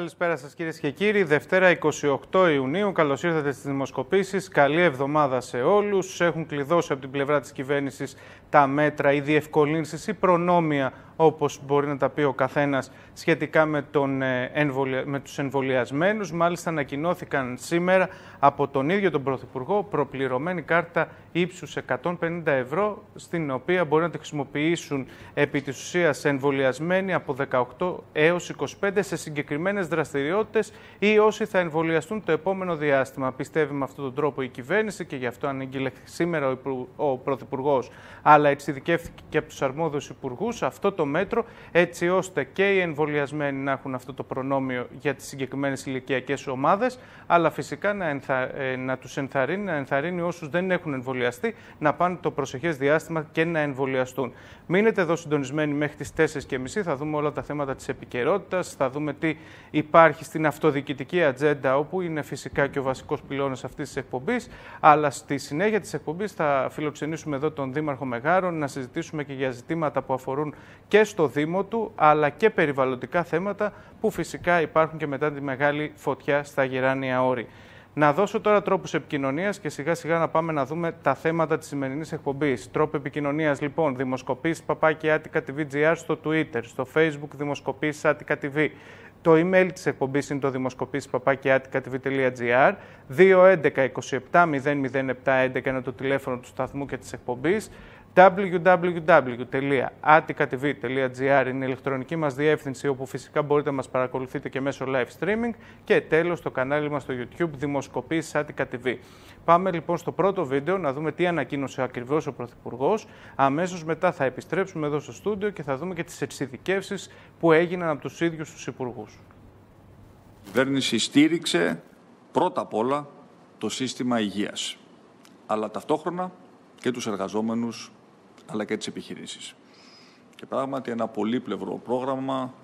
Καλησπέρα σας κυρίες και κύριοι. Δευτέρα 28 Ιουνίου. Καλώς ήρθατε στις δημοσκοπήσεις. Καλή εβδομάδα σε όλους. Έχουν κλειδώσει από την πλευρά της κυβέρνησης τα μέτρα, οι διευκολύνσει ή προνόμια όπως μπορεί να τα πει ο καθένας σχετικά με, τον, ε, με τους εμβολιασμένους. Μάλιστα ανακοινώθηκαν σήμερα από τον ίδιο τον Πρωθυπουργό προπληρωμένη κάρτα ύψους 150 ευρώ, στην οποία μπορεί να τη χρησιμοποιήσουν επί της ουσίας εμβολιασμένοι από 18 έως 25 σε συγκεκριμένες δραστηριότητες ή όσοι θα εμβολιαστούν το επόμενο διάστημα. Πιστεύει με αυτόν τον τρόπο η κυβέρνηση και γι' αυτό ανήγγειλε σήμερα ο Πρωθυπουργός, αλλά εξειδικεύθηκε και από τους αρμόδιους υπουργούς αυτό το μέτρο, έτσι ώστε και οι εμβολιασμένοι να έχουν αυτό το προνόμιο για τις συγκεκριμένες ηλικιακές ομάδες, αλλά φυσικά να, ενθα... Ε, να τους ενθαρρύνει, να ενθαρρύνει όσους δεν έχουν εμβολιαστεί να πάνε το προσεχές διάστημα και να εμβολιαστούν. Μείνετε εδώ συντονισμένοι μέχρι τις 4.30, θα δούμε όλα τα θέματα της επικαιρότητας, θα δούμε τι υπάρχει στην αυτοδιοικητική ατζέντα, όπου είναι φυσικά και ο βασικός πυλώνας αυτής της εκπομπής, αλλά στη συνέχεια της εκπομπής θα φιλοξενήσουμε εδώ τον Δήμαρχο Μεγάρων, να συζητήσουμε και για ζητήματα που αφορούν και στο Δήμο του, αλλά και περιβαλλοντικά θέματα που φυσικά υπάρχουν και μετά τη μεγάλη φωτιά στα γεράνια όρη. Να δώσω τώρα τρόπους επικοινωνίας και σιγά σιγά να πάμε να δούμε τα θέματα της σημερινής εκπομπής. Τρόπο επικοινωνίας λοιπόν, δημοσκοπήσεις παπάκι Άτικα TVGR στο Twitter, στο Facebook δημοσκοπήσεις Άτικα TV. Το email της εκπομπής είναι το δημοσκοπήσεις παπάκι άτικα.tv.gr 211 27 007 είναι το τηλέφωνο του σταθμού και της εκπομπής www.atticatv.gr είναι η ηλεκτρονική μας διεύθυνση όπου φυσικά μπορείτε να μας παρακολουθείτε και μέσω live streaming και τέλος το κανάλι μας στο YouTube Δημοσκοπήσεις Attica TV. Πάμε λοιπόν στο πρώτο βίντεο να δούμε τι ανακοίνωσε ακριβώς ο Πρωθυπουργός. Αμέσως μετά θα επιστρέψουμε εδώ στο στούντιο και θα δούμε και τις εξειδικεύσεις που έγιναν από τους ίδιους τους υπουργούς. Η κυβέρνηση στήριξε πρώτα απ' όλα το σύστημα υγείας, αλλά ταυτόχρονα και τους εργαζόμενους αλλά και τις επιχειρήσεις. Και πράγματι ένα πολύπλευρο πρόγραμμα,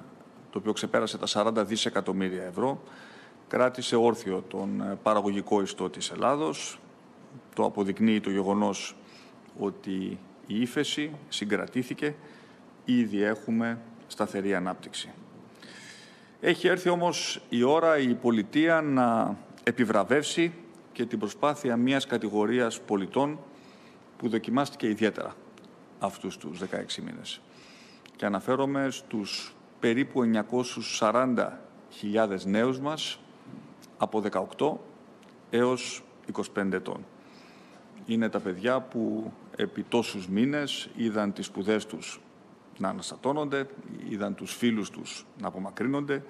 το οποίο ξεπέρασε τα 40 δισεκατομμύρια ευρώ, κράτησε όρθιο τον ε, παραγωγικό ιστό της Ελλάδος. Το αποδεικνύει το γεγονός ότι η ύφεση συγκρατήθηκε, ήδη έχουμε σταθερή ανάπτυξη. Έχει έρθει όμως η ώρα η πολιτεία να επιβραβεύσει και την προσπάθεια μιας κατηγορίας πολιτών που δοκιμάστηκε ιδιαίτερα αυτούς τους 16 μήνες. Και αναφέρομαι στους περίπου 940.000 νέους μας από 18 έως 25 ετών. Είναι τα παιδιά που επί τόσους μήνες είδαν τις σπουδές τους να αναστατώνονται, είδαν τους φίλους τους να απομακρύνονται,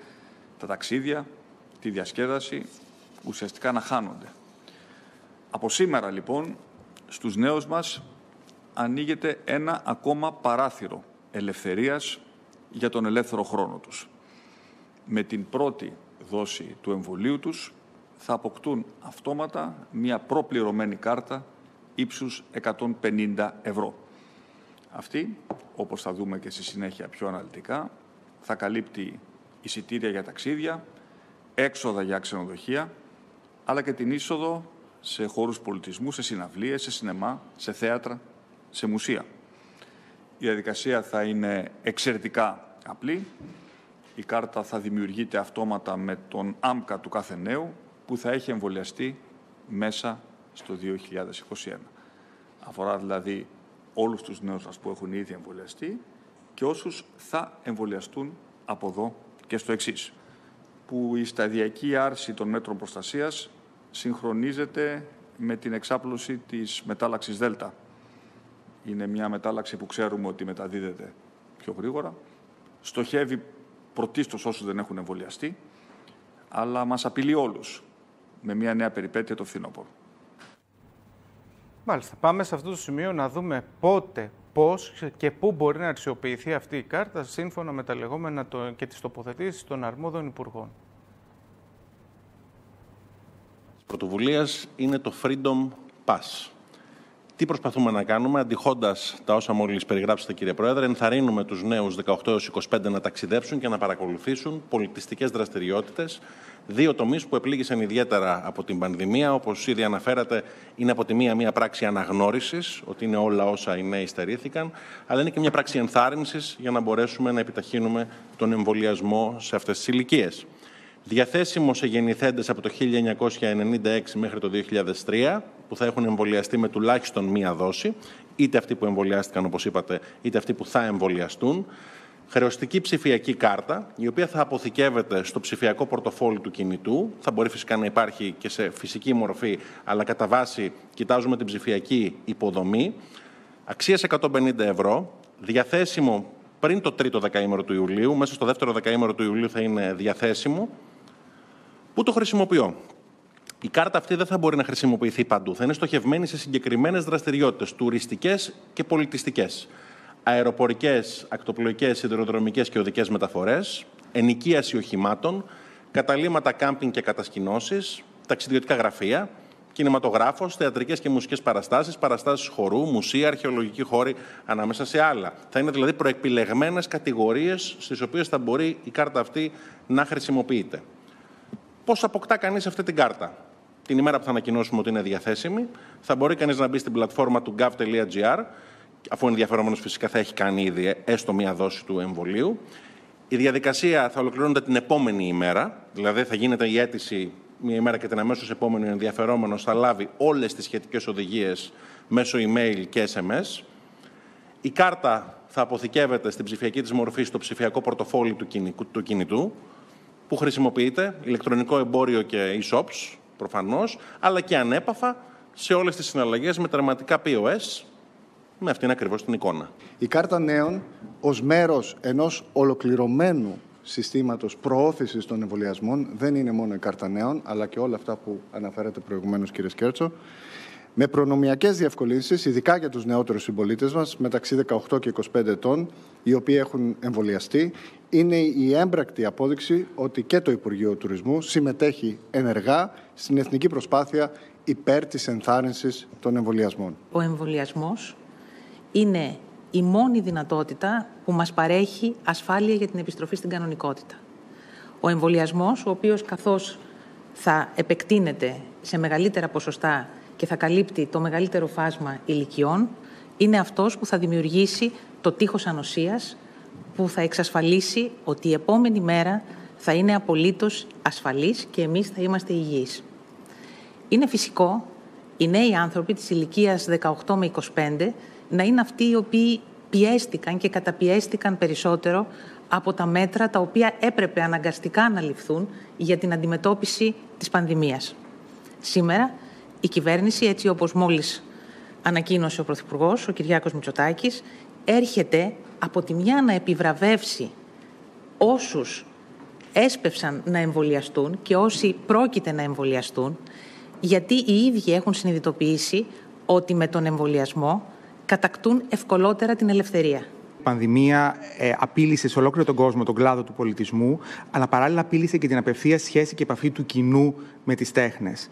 τα ταξίδια, τη διασκέδαση, ουσιαστικά να χάνονται. Από σήμερα λοιπόν στους νέους μας ανοίγεται ένα ακόμα παράθυρο ελευθερίας για τον ελεύθερο χρόνο τους. Με την πρώτη δόση του εμβολίου τους θα αποκτούν αυτόματα μια προπληρωμένη κάρτα ύψους 150 ευρώ. Αυτή, όπως θα δούμε και στη συνέχεια πιο αναλυτικά, θα καλύπτει εισιτήρια για ταξίδια, έξοδα για ξενοδοχεία, αλλά και την είσοδο σε χώρους πολιτισμού, σε συναυλίες, σε σινεμά, σε θέατρα, σε μουσεία. Η διαδικασία θα είναι εξαιρετικά απλή. Η κάρτα θα δημιουργείται αυτόματα με τον άμκα του κάθε νέου που θα έχει εμβολιαστεί μέσα στο 2021. Αφορά δηλαδή όλους τους νέους μας που έχουν ήδη εμβολιαστεί και όσους θα εμβολιαστούν από εδώ και στο εξής. Που η σταδιακή άρση των μέτρων προστασίας συγχρονίζεται με την εξάπλωση της μετάλλαξης ΔΕΛΤΑ. Είναι μια μετάλλαξη που ξέρουμε ότι μεταδίδεται πιο γρήγορα. Στοχεύει πρωτίστως όσους δεν έχουν εμβολιαστεί, αλλά μας απειλεί όλους με μια νέα περιπέτεια το φθινόπωρο. Μάλιστα. Πάμε σε αυτό το σημείο να δούμε πότε, πώς και πού μπορεί να αξιοποιηθεί αυτή η κάρτα σύμφωνα με τα λεγόμενα και τις τοποθετήσεις των αρμόδων υπουργών. πρωτοβουλίας είναι το Freedom Pass. Τι προσπαθούμε να κάνουμε, αντιχώντας τα όσα μόλις περιγράψετε, κύριε Πρόεδρε, ενθαρρύνουμε τους νέους 18 25 να ταξιδέψουν και να παρακολουθήσουν πολιτιστικές δραστηριότητες. Δύο τομείς που επλήγησαν ιδιαίτερα από την πανδημία. Όπως ήδη αναφέρατε, είναι από τη μία μια πράξη αναγνώρισης, ότι είναι όλα όσα οι νέοι στερήθηκαν, αλλά είναι και μια πράξη ενθάρρυνσης για να μπορέσουμε να επιταχύνουμε τον εμβολιασμό σε αυτές τις ηλικίες. διαθέσιμο σε γεννηθέντες από το 1996 μέχρι το 2003, που θα έχουν εμβολιαστεί με τουλάχιστον μία δόση, είτε αυτοί που εμβολιάστηκαν, όπως είπατε, είτε αυτοί που θα εμβολιαστούν. Χρεωστική ψηφιακή κάρτα, η οποία θα αποθηκεύεται στο ψηφιακό πορτοφόλι του κινητού. Θα μπορεί φυσικά να υπάρχει και σε φυσική μορφή, αλλά κατά βάση κοιτάζουμε την ψηφιακή υποδομή. Αξίας 150 ευρώ, διαθέσιμο πριν το τρίτο δεκαήμερο του Ιουλίου, μέσα στο δεύτερο δεκαήμερο του Ιουλίου θα είναι διαθέσιμο. Πού το χρησιμοποιώ; Η κάρτα αυτή δεν θα μπορεί να χρησιμοποιηθεί παντού. Θα είναι στοχευμένη σε συγκεκριμένες δραστηριότητες, τουριστικές και πολιτιστικές. Αεροπορικές, ακτοπλοϊκές, σιδηροδρομικές και οδικές μεταφορές, ενοικίαση οχημάτων, καταλήμματα κάμπινγκ και κατασκηνώσεις, ταξιδιωτικά γραφεία, κινηματογράφος, θεατρικές και μουσικές παραστάσεις, παραστάσεις χορού, μουσεία, αρχαιολογική χώρη, ανάμεσα σε άλλα. Θα είναι δηλαδή προεπιλεγμένες κατηγορίες στις οποίες θα μπορεί η κάρτα αυτή να χρησιμοποιείται. Πώς αποκτά κανείς αυτή την κάρτα; Την ημέρα που θα ανακοινώσουμε ότι είναι διαθέσιμη, θα μπορεί κανείς να μπει στην πλατφόρμα του gov.gr, αφού ενδιαφερόμενος φυσικά θα έχει κάνει ήδη έστω μία δόση του εμβολίου. Η διαδικασία θα ολοκληρώνεται την επόμενη ημέρα, δηλαδή θα γίνεται η αίτηση μία ημέρα και την αμέσως επόμενη ενδιαφερόμενος θα λάβει όλες τις σχετικές οδηγίες μέσω email και SMS. Η κάρτα θα αποθηκεύεται στην ψηφιακή της μορφή στο ψηφιακό πορτοφόλι του κινητού, που χρησιμοποιείται, ηλεκτρονικό εμπόριο και e-shops, προφανώς, αλλά και ανέπαφα σε όλες τις συναλλαγές με τερματικά POS, με αυτήν ακριβώς την εικόνα. Η κάρτα νέων ως μέρος ενός ολοκληρωμένου συστήματος προώθησης των εμβολιασμών δεν είναι μόνο η κάρτα νέων, αλλά και όλα αυτά που αναφέρατε προηγουμένως κύριε Σκέρτσο, με προνομιακές διευκολύνσεις, ειδικά για τους νεότερους συμπολίτες μας, μεταξύ 18 και 25 ετών, οι οποίοι έχουν εμβολιαστεί, είναι η έμπρακτη απόδειξη ότι και το Υπουργείο Τουρισμού συμμετέχει ενεργά στην εθνική προσπάθεια υπέρ της ενθάρρυνσης των εμβολιασμών. Ο εμβολιασμός είναι η μόνη δυνατότητα που μας παρέχει ασφάλεια για την επιστροφή στην κανονικότητα. Ο εμβολιασμός, ο οποίος καθώς θα επεκτείνεται σε μεγαλύτερα ποσοστά και θα καλύπτει το μεγαλύτερο φάσμα ηλικιών, είναι αυτός που θα δημιουργήσει το τείχος ανοσίας, που θα εξασφαλίσει ότι η επόμενη μέρα θα είναι απολύτως ασφαλής και εμείς θα είμαστε υγιείς. Είναι φυσικό οι νέοι άνθρωποι της ηλικίας 18 με 25 να είναι αυτοί οι οποίοι πιέστηκαν και καταπιέστηκαν περισσότερο από τα μέτρα τα οποία έπρεπε αναγκαστικά να ληφθούν για την αντιμετώπιση της πανδημίας. Σήμερα η κυβέρνηση, έτσι όπως μόλις ανακοίνωσε ο Πρωθυπουργός, ο Κυριάκος Μητσοτάκης, έρχεται από τη μια να επιβραβεύσει όσους έσπευσαν να εμβολιαστούν και όσοι πρόκειται να εμβολιαστούν, γιατί οι ίδιοι έχουν συνειδητοποιήσει ότι με τον εμβολιασμό κατακτούν ευκολότερα την ελευθερία. Η πανδημία ε, απείλησε σε ολόκληρο τον κόσμο, τον κλάδο του πολιτισμού, αλλά παράλληλα απείλησε και την απευθείας σχέση και επαφή του κοινού με τις τέχνες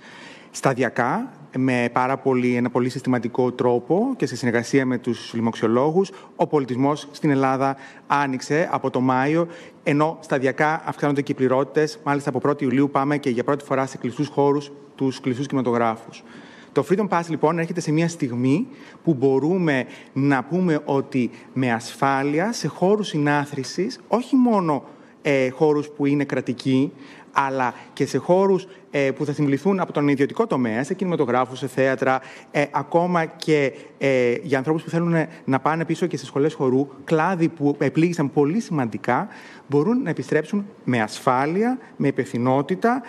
σταδιακά, με πάρα πολύ, ένα πολύ συστηματικό τρόπο και σε συνεργασία με τους λοιμοξιολόγους, ο πολιτισμός στην Ελλάδα άνοιξε από το Μάιο, ενώ σταδιακά αυξάνονται και οι πληρότητες. Μάλιστα από 1η Ιουλίου πάμε και για πρώτη φορά σε κλειστούς χώρους τους κλειστούς κινηματογράφους. Το Freedom Pass λοιπόν έρχεται σε μια στιγμή που μπορούμε να πούμε ότι με ασφάλεια σε χώρους συνάθρησης, όχι μόνο ε, χώρους που είναι κρατικοί, αλλά και σε χώρους ε, που θα συμβληθούν από τον ιδιωτικό τομέα, σε κινηματογράφους, σε θέατρα, ε, ακόμα και ε, για ανθρώπους που θέλουν να πάνε πίσω και σε σχολές χορού, κλάδοι που επλήγησαν πολύ σημαντικά, μπορούν να επιστρέψουν με ασφάλεια, με υπευθυνότητα,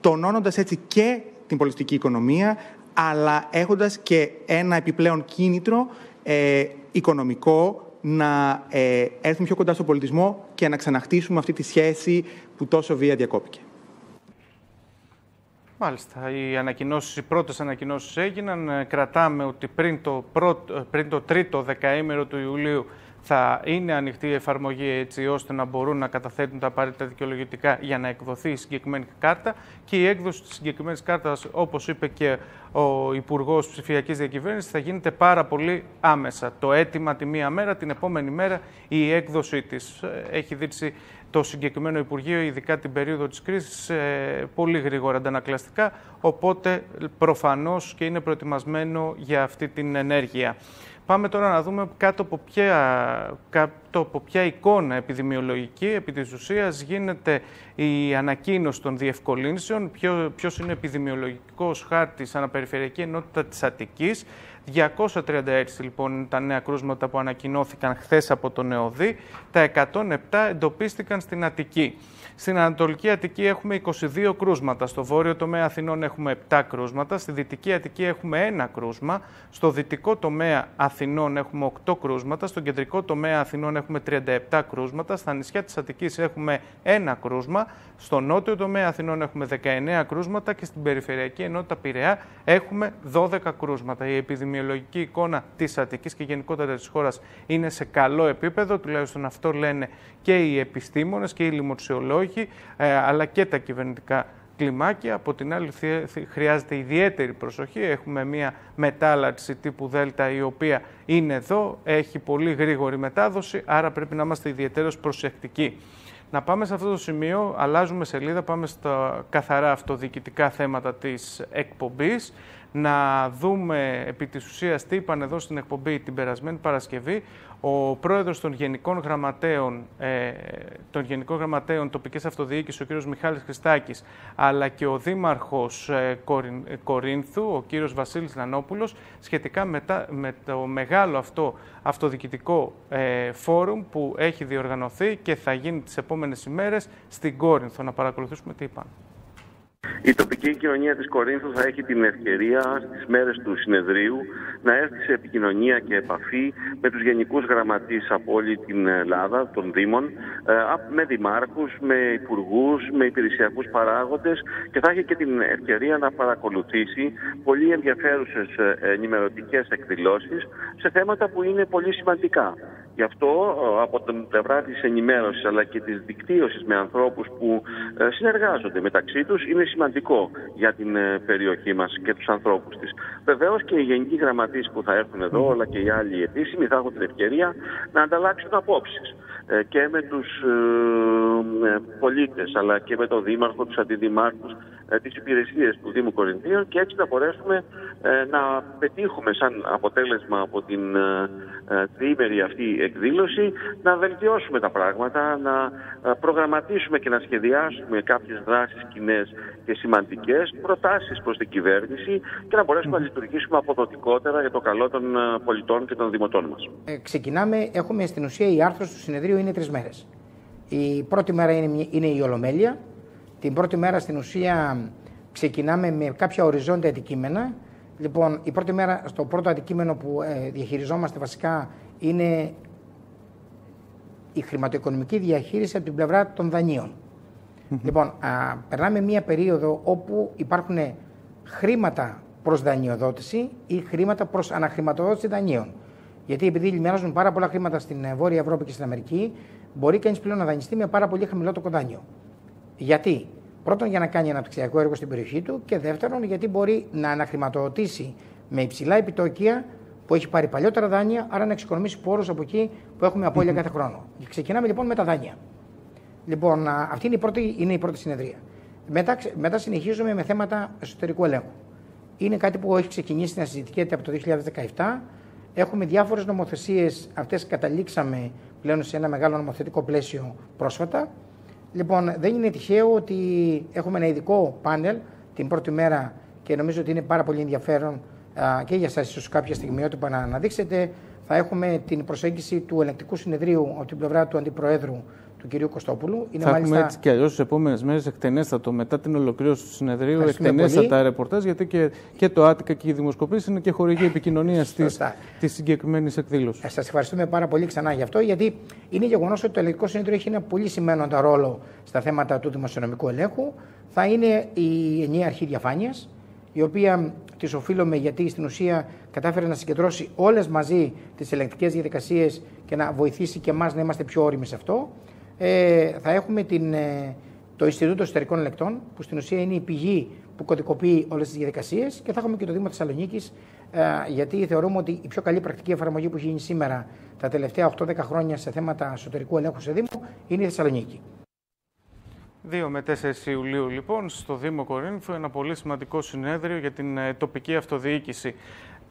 τονώνοντας έτσι και την πολιτική οικονομία, αλλά έχοντας και ένα επιπλέον κίνητρο ε, οικονομικό να ε, έρθουν πιο κοντά στον πολιτισμό και να ξαναχτίσουμε αυτή τη σχέση που τόσο βία διακόπηκε. Μάλιστα. Οι, ανακοινώσεις, οι πρώτες ανακοινώσεις έγιναν. Ε, κρατάμε ότι πριν το, πρώτο, ε, πριν το τρίτο δεκαήμερο του Ιουλίου θα είναι ανοιχτή η εφαρμογή έτσι ώστε να μπορούν να καταθέτουν τα απαραίτητα δικαιολογητικά για να εκδοθεί η συγκεκριμένη κάρτα και η έκδοση της συγκεκριμένης κάρτας, όπως είπε και ο Υπουργός Ψηφιακής Διακυβέρνησης, θα γίνεται πάρα πολύ άμεσα. Το αίτημα τη μία μέρα, την επόμενη μέρα η έκδοσή της. Ε, έχει δείξει το συγκεκριμένο Υπουργείο, ειδικά την περίοδο της κρίσης, ε, πολύ γρήγορα αντανακλαστικά, οπότε προφανώς και είναι προετοιμασμένο για αυτή την ενέργεια. Πάμε τώρα να δούμε κάτω από ποια, κάτω από ποια εικόνα επιδημιολογική επί της ουσίας γίνεται η ανακοίνωση των διευκολύνσεων, ποιο, ποιος είναι ο επιδημιολογικός χάρτης αναπεριφερειακή ενότητα της Αττικής. 236 λοιπόν είναι τα νέα κρούσματα που ανακοινώθηκαν χθες από τον ΕΟΔΗ, τα 107 εντοπίστηκαν στην Αττική. Στην Ανατολική Αττική έχουμε 22 κρούσματα. Στο βόρειο τομέα Αθηνών έχουμε 7 κρούσματα. Στη Δυτική Αττική έχουμε 1 κρούσμα. Στο δυτικό τομέα Αθηνών έχουμε 8 κρούσματα. Στον κεντρικό τομέα Αθηνών έχουμε 37 κρούσματα. Στα νησιά της Αττικής έχουμε 1 κρούσμα. Στο νότιο τομέα Αθηνών έχουμε 19 κρούσματα και στην περιφερειακή ενότητα Πειραιά έχουμε 12 κρούσματα. Η επιδημιολογική εικόνα της Αττικής και γενικότερα της χώρας είναι σε καλό επίπεδο, τουλάχιστον αυτό λένε και οι επιστήμονες και οι λοιμοξιολόγοι ε, αλλά και τα κυβερνητικά κλιμάκια. Από την άλλη χρειάζεται ιδιαίτερη προσοχή. Έχουμε μια μετάλλαξη τύπου Δέλτα η οποία είναι εδώ, έχει πολύ γρήγορη μετάδοση, άρα πρέπει να είμαστε ιδιαίτερως προσεκτικοί. Να πάμε σε αυτό το σημείο, αλλάζουμε σελίδα, πάμε στα καθαρά αυτοδιοικητικά θέματα της εκπομπής να δούμε επί της ουσίας τι είπαν εδώ στην εκπομπή την περασμένη Παρασκευή ο πρόεδρος των Γενικών Γραμματέων, ε, των Γενικών Γραμματέων Τοπικής Αυτοδιοίκησης, ο κύριος Μιχάλης Χριστάκης, αλλά και ο Δήμαρχος ε, Κορίνθου, ο κύριος Βασίλης Λανόπουλος, σχετικά με, με το μεγάλο αυτό αυτοδιοικητικό ε, φόρουμ που έχει διοργανωθεί και θα γίνει τις επόμενες ημέρες στην Κόρινθο. Να παρακολουθήσουμε τι είπαν. Η τοπική κοινωνία της Κορίνθου θα έχει την ευκαιρία στις μέρες του συνεδρίου να έρθει σε επικοινωνία και επαφή με τους γενικούς γραμματείς από όλη την Ελλάδα, των Δήμων, ε, με δημάρχους, με υπουργούς, με υπηρεσιακούς παράγοντες και θα έχει και την ευκαιρία να παρακολουθήσει πολύ ενδιαφέρουσες ε, ενημερωτικές εκδηλώσεις σε θέματα που είναι πολύ σημαντικά. Γι' αυτό ε, από την πλευρά της ενημέρωσης αλλά και της δικτύωσης με ανθρώπους που ε, συνεργάζονται μεταξύ τους είναι σημαντικό για την ε, περιοχή μας και τους ανθρώπους της. Βεβαίως και οι γενικοί γραμματείς που θα έρθουν εδώ αλλά και οι άλλοι επίσημοι θα έχουν την ευκαιρία να ανταλλάξουν απόψεις και με τους πολίτες αλλά και με τον Δήμαρχο, τους Αντιδημάρχους, τις υπηρεσίες του Δήμου Κορινθίων και έτσι να μπορέσουμε να πετύχουμε σαν αποτέλεσμα από την διήμερη αυτή εκδήλωση να βελτιώσουμε τα πράγματα, να ε, προγραμματίσουμε και να σχεδιάσουμε κάποιες δράσεις κοινέ και σημαντικές, προτάσεις προς την κυβέρνηση και να μπορέσουμε να λειτουργήσουμε αποδοτικότερα για το καλό των ε, πολιτών και των δημοτών μας. Ε, ξεκινάμε, έχουμε στην ουσία η άρθρωση του συνεδρίου είναι τρεις μέρες. Η πρώτη μέρα είναι, είναι η Ολομέλεια. Την πρώτη μέρα στην ουσία ξεκινάμε με κάποια οριζόντια αντικείμενα. Λοιπόν, η πρώτη μέρα στο πρώτο αντικείμενο που διαχειριζόμαστε βασικά είναι η χρηματοοικονομική διαχείριση από την πλευρά των δανείων. Λοιπόν, α, περνάμε μία περίοδο όπου υπάρχουν χρήματα προς δανειοδότηση ή χρήματα προς αναχρηματοδότηση δανείων. Γιατί επειδή λιμεράζουν πάρα πολλά χρήματα στην ε, Βόρεια Ευρώπη και στην Αμερική, μπορεί κανείς πλέον να δανειστεί με πάρα πολύ χαμηλό το κοντάνιο. Γιατί, πρώτον, για να κάνει ένα αναπτυξιακό έργο στην περιοχή του και δεύτερον, γιατί μπορεί να αναχρηματοδοτήσει με υψηλά επιτόκια που έχει πάρει παλιότερα δάνεια, άρα να εξοικονομήσει πόρους από εκεί που έχουμε απώλεια κάθε χρόνο. ξεκινάμε λοιπόν με τα δάνεια. Λοιπόν, αυτή είναι η πρώτη, είναι η πρώτη συνεδρία. Μετά, μετά συνεχίζουμε με θέματα εσωτερικού ελέγχου. Είναι κάτι που έχει ξεκινήσει να συζητιέται από το 2017. Έχουμε διάφορες νομοθεσίες, αυτές καταλήξαμε πλέον σε ένα μεγάλο νομοθετικό πλαίσιο πρόσφατα. Λοιπόν, δεν είναι τυχαίο ότι έχουμε ένα ειδικό πάνελ την πρώτη μέρα και νομίζω ότι είναι πάρα πολύ ενδιαφέρον και για σας ίσως κάποια στιγμιότυπα να αναδείξετε. Θα έχουμε την προσέγγιση του ελεκτικού συνεδρίου από την πλευρά του Αντιπροέδρου του κ. Κωστόπουλου. Είναι θα μάλιστα... έχουμε έτσι και αλλιώς τις επόμενες μέρες εκτενέστατο μετά την ολοκλήρωση του συνεδρίου, εκτενέστατα ρεπορτάζ, γιατί και, και το Άτικα και οι δημοσκοπήσει είναι και χορηγή επικοινωνία της συγκεκριμένης εκδήλωσης. Ε, Σας ευχαριστούμε πάρα πολύ ξανά γι' αυτό, γιατί είναι γεγονός ότι το ελεκτικό συνέδριο έχει ένα πολύ σημαίνοντα ρόλο στα θέματα του δημοσιονομικού ελέγχου. Θα είναι η ενιαία αρχή διαφάνειας, η οποία της οφείλουμε γιατί στην ουσία κατάφερε να συγκεντρώσει όλες μαζί τις ελεγκτικές διαδικασίες και να βοηθήσει και εμάς να είμαστε πιο όριμοι σε αυτό. Ε, θα έχουμε την, ε, το Ινστιτούτο Εσωτερικών Ελεκτών, που στην ουσία είναι η πηγή που κωδικοποιεί όλες τις διαδικασίες, και θα έχουμε και το Δήμο Θεσσαλονίκης, ε, γιατί θεωρούμε ότι η πιο καλή πρακτική εφαρμογή που έχει γίνει σήμερα τα τελευταία 8-10 χρόνια σε θέματα εσωτερικού ελέγχου σε Δήμο είναι η Θεσσαλονίκη. 2 με 4 Ιουλίου, λοιπόν, στο Δήμο Κορίνθου, ένα πολύ σημαντικό συνέδριο για την ε, τοπική αυτοδιοίκηση.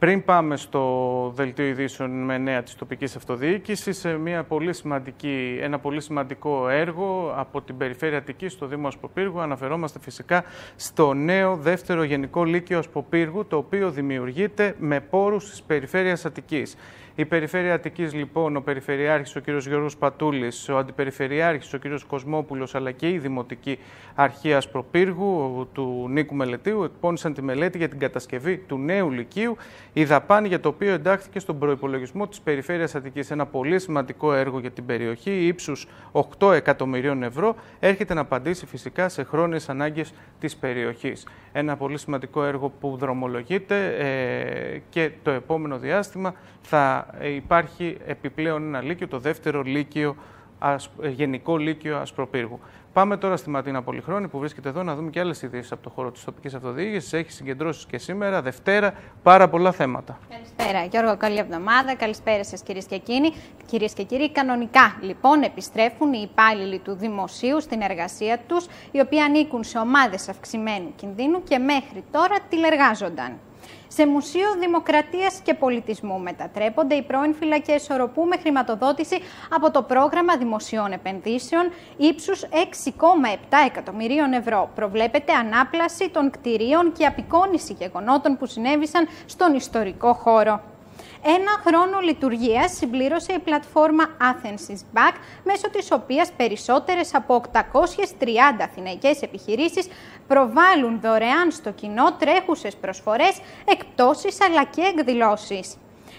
Πριν πάμε στο δελτίο ειδήσεων με νέα της τοπικής αυτοδιοίκησης, σε μια πολύ σημαντική, ένα πολύ σημαντικό έργο από την Περιφέρεια Αττικής στο Δήμο Ασποπύργου. Αναφερόμαστε φυσικά στο νέο δεύτερο Γενικό Λύκειο Ασποπύργου, το οποίο δημιουργείται με πόρους της Περιφέρειας Αττικής. Η Περιφέρεια Αττικής, λοιπόν, ο Περιφερειάρχης ο κ. Γιώργος Πατούλης, ο Αντιπεριφερειάρχης ο κ. Κοσμόπουλος, αλλά και η Δημοτική Αρχή Ασπροπύργου του Νίκου Μελετίου εκπώνησαν τη μελέτη για την κατασκευή του νέου Λυκείου, η δαπάνη για το οποίο εντάχθηκε στον προπολογισμό της Περιφέρειας Αττικής. Ένα πολύ σημαντικό έργο για την περιοχή, ύψους 8 εκατομμυρίων ευρώ, έρχεται να απαντήσει φυσικά σε χρόνιες ανάγκες της περιοχής. Ένα πολύ σημαντικό έργο που δρομολογείται ε, και το επόμενο διάστημα θα υπάρχει επιπλέον ένα λύκειο, το δεύτερο λύκειο, ε, γενικό λύκειο Ασπροπύργου. Πάμε τώρα στη Ματίνα Πολυχρόνη που βρίσκεται εδώ να δούμε και άλλες ειδήσει από το χώρο της τοπικής αυτοδιοίκησης. Έχει συγκεντρώσεις και σήμερα, Δευτέρα, πάρα πολλά θέματα. Καλησπέρα, Γιώργο. Καλή εβδομάδα. Καλησπέρα σας, κυρίες και κύριοι. Κυρίες και κύριοι, κανονικά λοιπόν επιστρέφουν οι υπάλληλοι του δημοσίου στην εργασία τους, οι οποίοι ανήκουν σε ομάδες αυξημένου κινδύνου και μέχρι τώρα τηλεργάζονταν. Σε Μουσείο Δημοκρατίας και Πολιτισμού μετατρέπονται οι πρώην φυλακές οροπού με χρηματοδότηση από το πρόγραμμα δημοσίων επενδύσεων ύψους 6,7 εκατομμυρίων ευρώ. Προβλέπεται ανάπλαση των κτηρίων και απεικόνηση γεγονότων που συνέβησαν στον ιστορικό χώρο. Ένα χρόνο λειτουργίας συμπλήρωσε η πλατφόρμα Athens is Back, μέσω της οποίας περισσότερες από 830 αθηναϊκές επιχειρήσεις προβάλλουν δωρεάν στο κοινό τρέχουσες προσφορές, εκπτώσεις αλλά και εκδηλώσεις.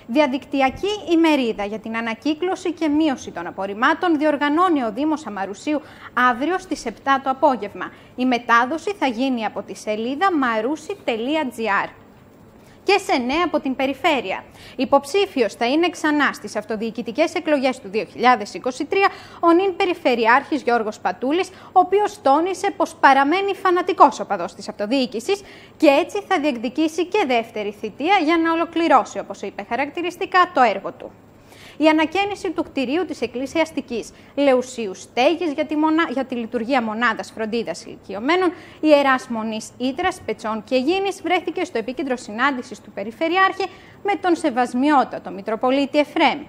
Διαδικτυακή ημερίδα για την ανακύκλωση και μείωση των απορριμμάτων διοργανώνει ο Δήμος Αμαρουσίου αύριο στις 7 το απόγευμα. Η μετάδοση θα γίνει από τη σελίδα marusi.gr και σε νέα από την περιφέρεια. Υποψήφιος θα είναι ξανά στις αυτοδιοικητικές εκλογές του 2023 ο νυν Περιφερειάρχης Γιώργος Πατούλης, ο οποίος τόνισε πως παραμένει φανατικός οπαδός της αυτοδιοίκησης και έτσι θα διεκδικήσει και δεύτερη θητεία για να ολοκληρώσει, όπως είπε χαρακτηριστικά, το έργο του η ανακαίνιση του κτηρίου της Εκκλησιαστικής Λεουσίους Στέγης για, τη για τη λειτουργία μονάδας φροντίδας ηλικιωμένων, ιεράς Μονής Ύδρας, Σπετσών και Αιγίνης βρέθηκε στο επίκεντρο συνάντησης του Περιφερειάρχη με τον Σεβασμιότατο Μητροπολίτη Εφραίμ.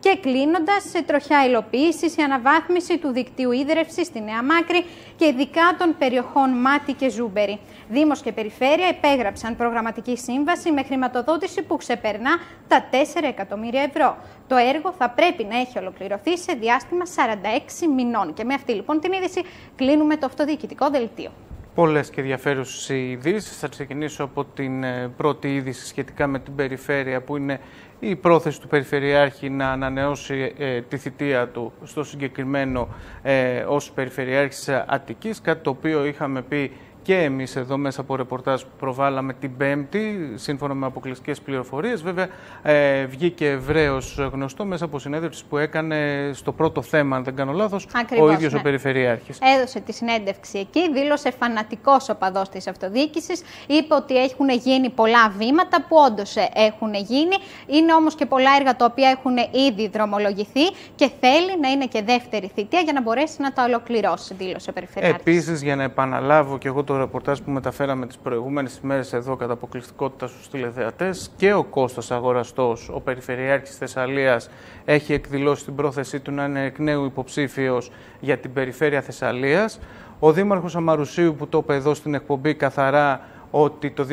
Και κλείνοντας, σε τροχιά υλοποίησης η αναβάθμιση του δικτύου ύδρευσης στη Νέα Μάκρη και ειδικά των περιοχών Μάτι και Ζούμπερι. Δήμος και Περιφέρεια υπέγραψαν προγραμματική σύμβαση με χρηματοδότηση που ξεπερνά τα 4 εκατομμύρια ευρώ. Το έργο θα πρέπει να έχει ολοκληρωθεί σε διάστημα 46 μηνών. Και με αυτή λοιπόν την είδηση κλείνουμε το αυτοδιοικητικό δελτίο. Πολλές και ενδιαφέρουσες ειδήσεις. Θα ξεκινήσω από την ε, πρώτη είδηση σχετικά με την περιφέρεια που είναι η πρόθεση του Περιφερειάρχη να ανανεώσει ε, τη θητεία του στο συγκεκριμένο ε, ως Περιφερειάρχης Αττικής, κάτι το οποίο είχαμε πει και εμείς εδώ μέσα από ρεπορτάζ που προβάλαμε την Πέμπτη, σύμφωνα με αποκλειστικές πληροφορίες. Βέβαια, ε, βγήκε ευρέως γνωστό μέσα από συνέντευξη που έκανε στο πρώτο θέμα, αν δεν κάνω λάθος, ο ίδιος ναι. ο Περιφερειάρχης. Έδωσε τη συνέντευξη εκεί, δήλωσε φανατικός οπαδός της αυτοδιοίκησης, είπε ότι έχουν γίνει πολλά βήματα που όντως έχουν γίνει. Είναι όμως και πολλά έργα τα οποία έχουν ήδη δρομολογηθεί και θέλει να είναι και δεύτερη θητεία για να μπορέσει να τα ολοκληρώσει, δήλωσε ο Περιφερειάρχης. Επίσης, για να επαναλάβω και εγώ το ρεπορτάζ που μεταφέραμε τις προηγούμενες ημέρες εδώ κατά αποκλειστικότητα στους τηλεθεατές και ο Κώστας Αγοραστός, ο Περιφερειάρχης Θεσσαλίας, έχει εκδηλώσει την πρόθεσή του να είναι εκ νέου υποψήφιος για την Περιφέρεια Θεσσαλίας. Ο Δήμαρχος Αμαρουσίου που το είπε εδώ στην εκπομπή καθαρά ότι το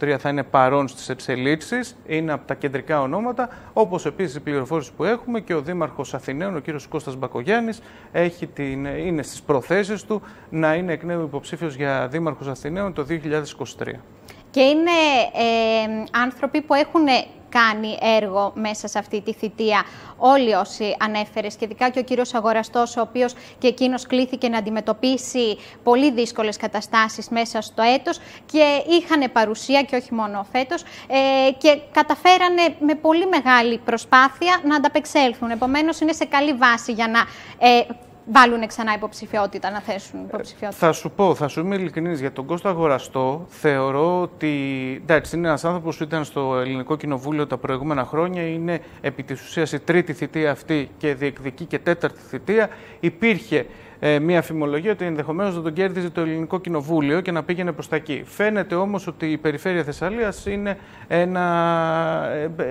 2023 θα είναι παρόν στις εξελίξεις, είναι από τα κεντρικά ονόματα, όπως επίσης η πληροφόρηση που έχουμε και ο Δήμαρχος Αθηναίων, ο κύριος Κώστας Μπακογιάννης, έχει την, είναι στις προθέσεις του να είναι εκ νέου υποψήφιος για Δήμαρχος Αθηναίων το 2023. Και είναι ε, άνθρωποι που έχουν κάνει έργο μέσα σε αυτή τη θητεία. Όλοι όσοι ανέφερε, σχετικά και ο κύριος Αγοραστός, ο οποίος και εκείνος κλήθηκε να αντιμετωπίσει πολύ δύσκολες καταστάσεις μέσα στο έτος και είχαν παρουσία και όχι μόνο φέτος ε, και καταφέρανε με πολύ μεγάλη προσπάθεια να ανταπεξέλθουν. Επομένως είναι σε καλή βάση για να ε, βάλουν ξανά υποψηφιότητα, να θέσουν υποψηφιότητα. Θα σου πω, θα σου είμαι ειλικρινής για τον Κώστα Αγοραστό. Θεωρώ ότι. Εντάξει, είναι ένας άνθρωπος που ήταν στο Ελληνικό Κοινοβούλιο τα προηγούμενα χρόνια. Είναι επί της ουσίας η τρίτη θητεία αυτή και διεκδικεί και τέταρτη θητεία. Υπήρχε ε, μία φημολογία ότι ενδεχομένως να τον κέρδιζε το ελληνικό κοινοβούλιο και να πήγαινε προς τα εκεί. Φαίνεται όμως ότι η περιφέρεια Θεσσαλίας ε,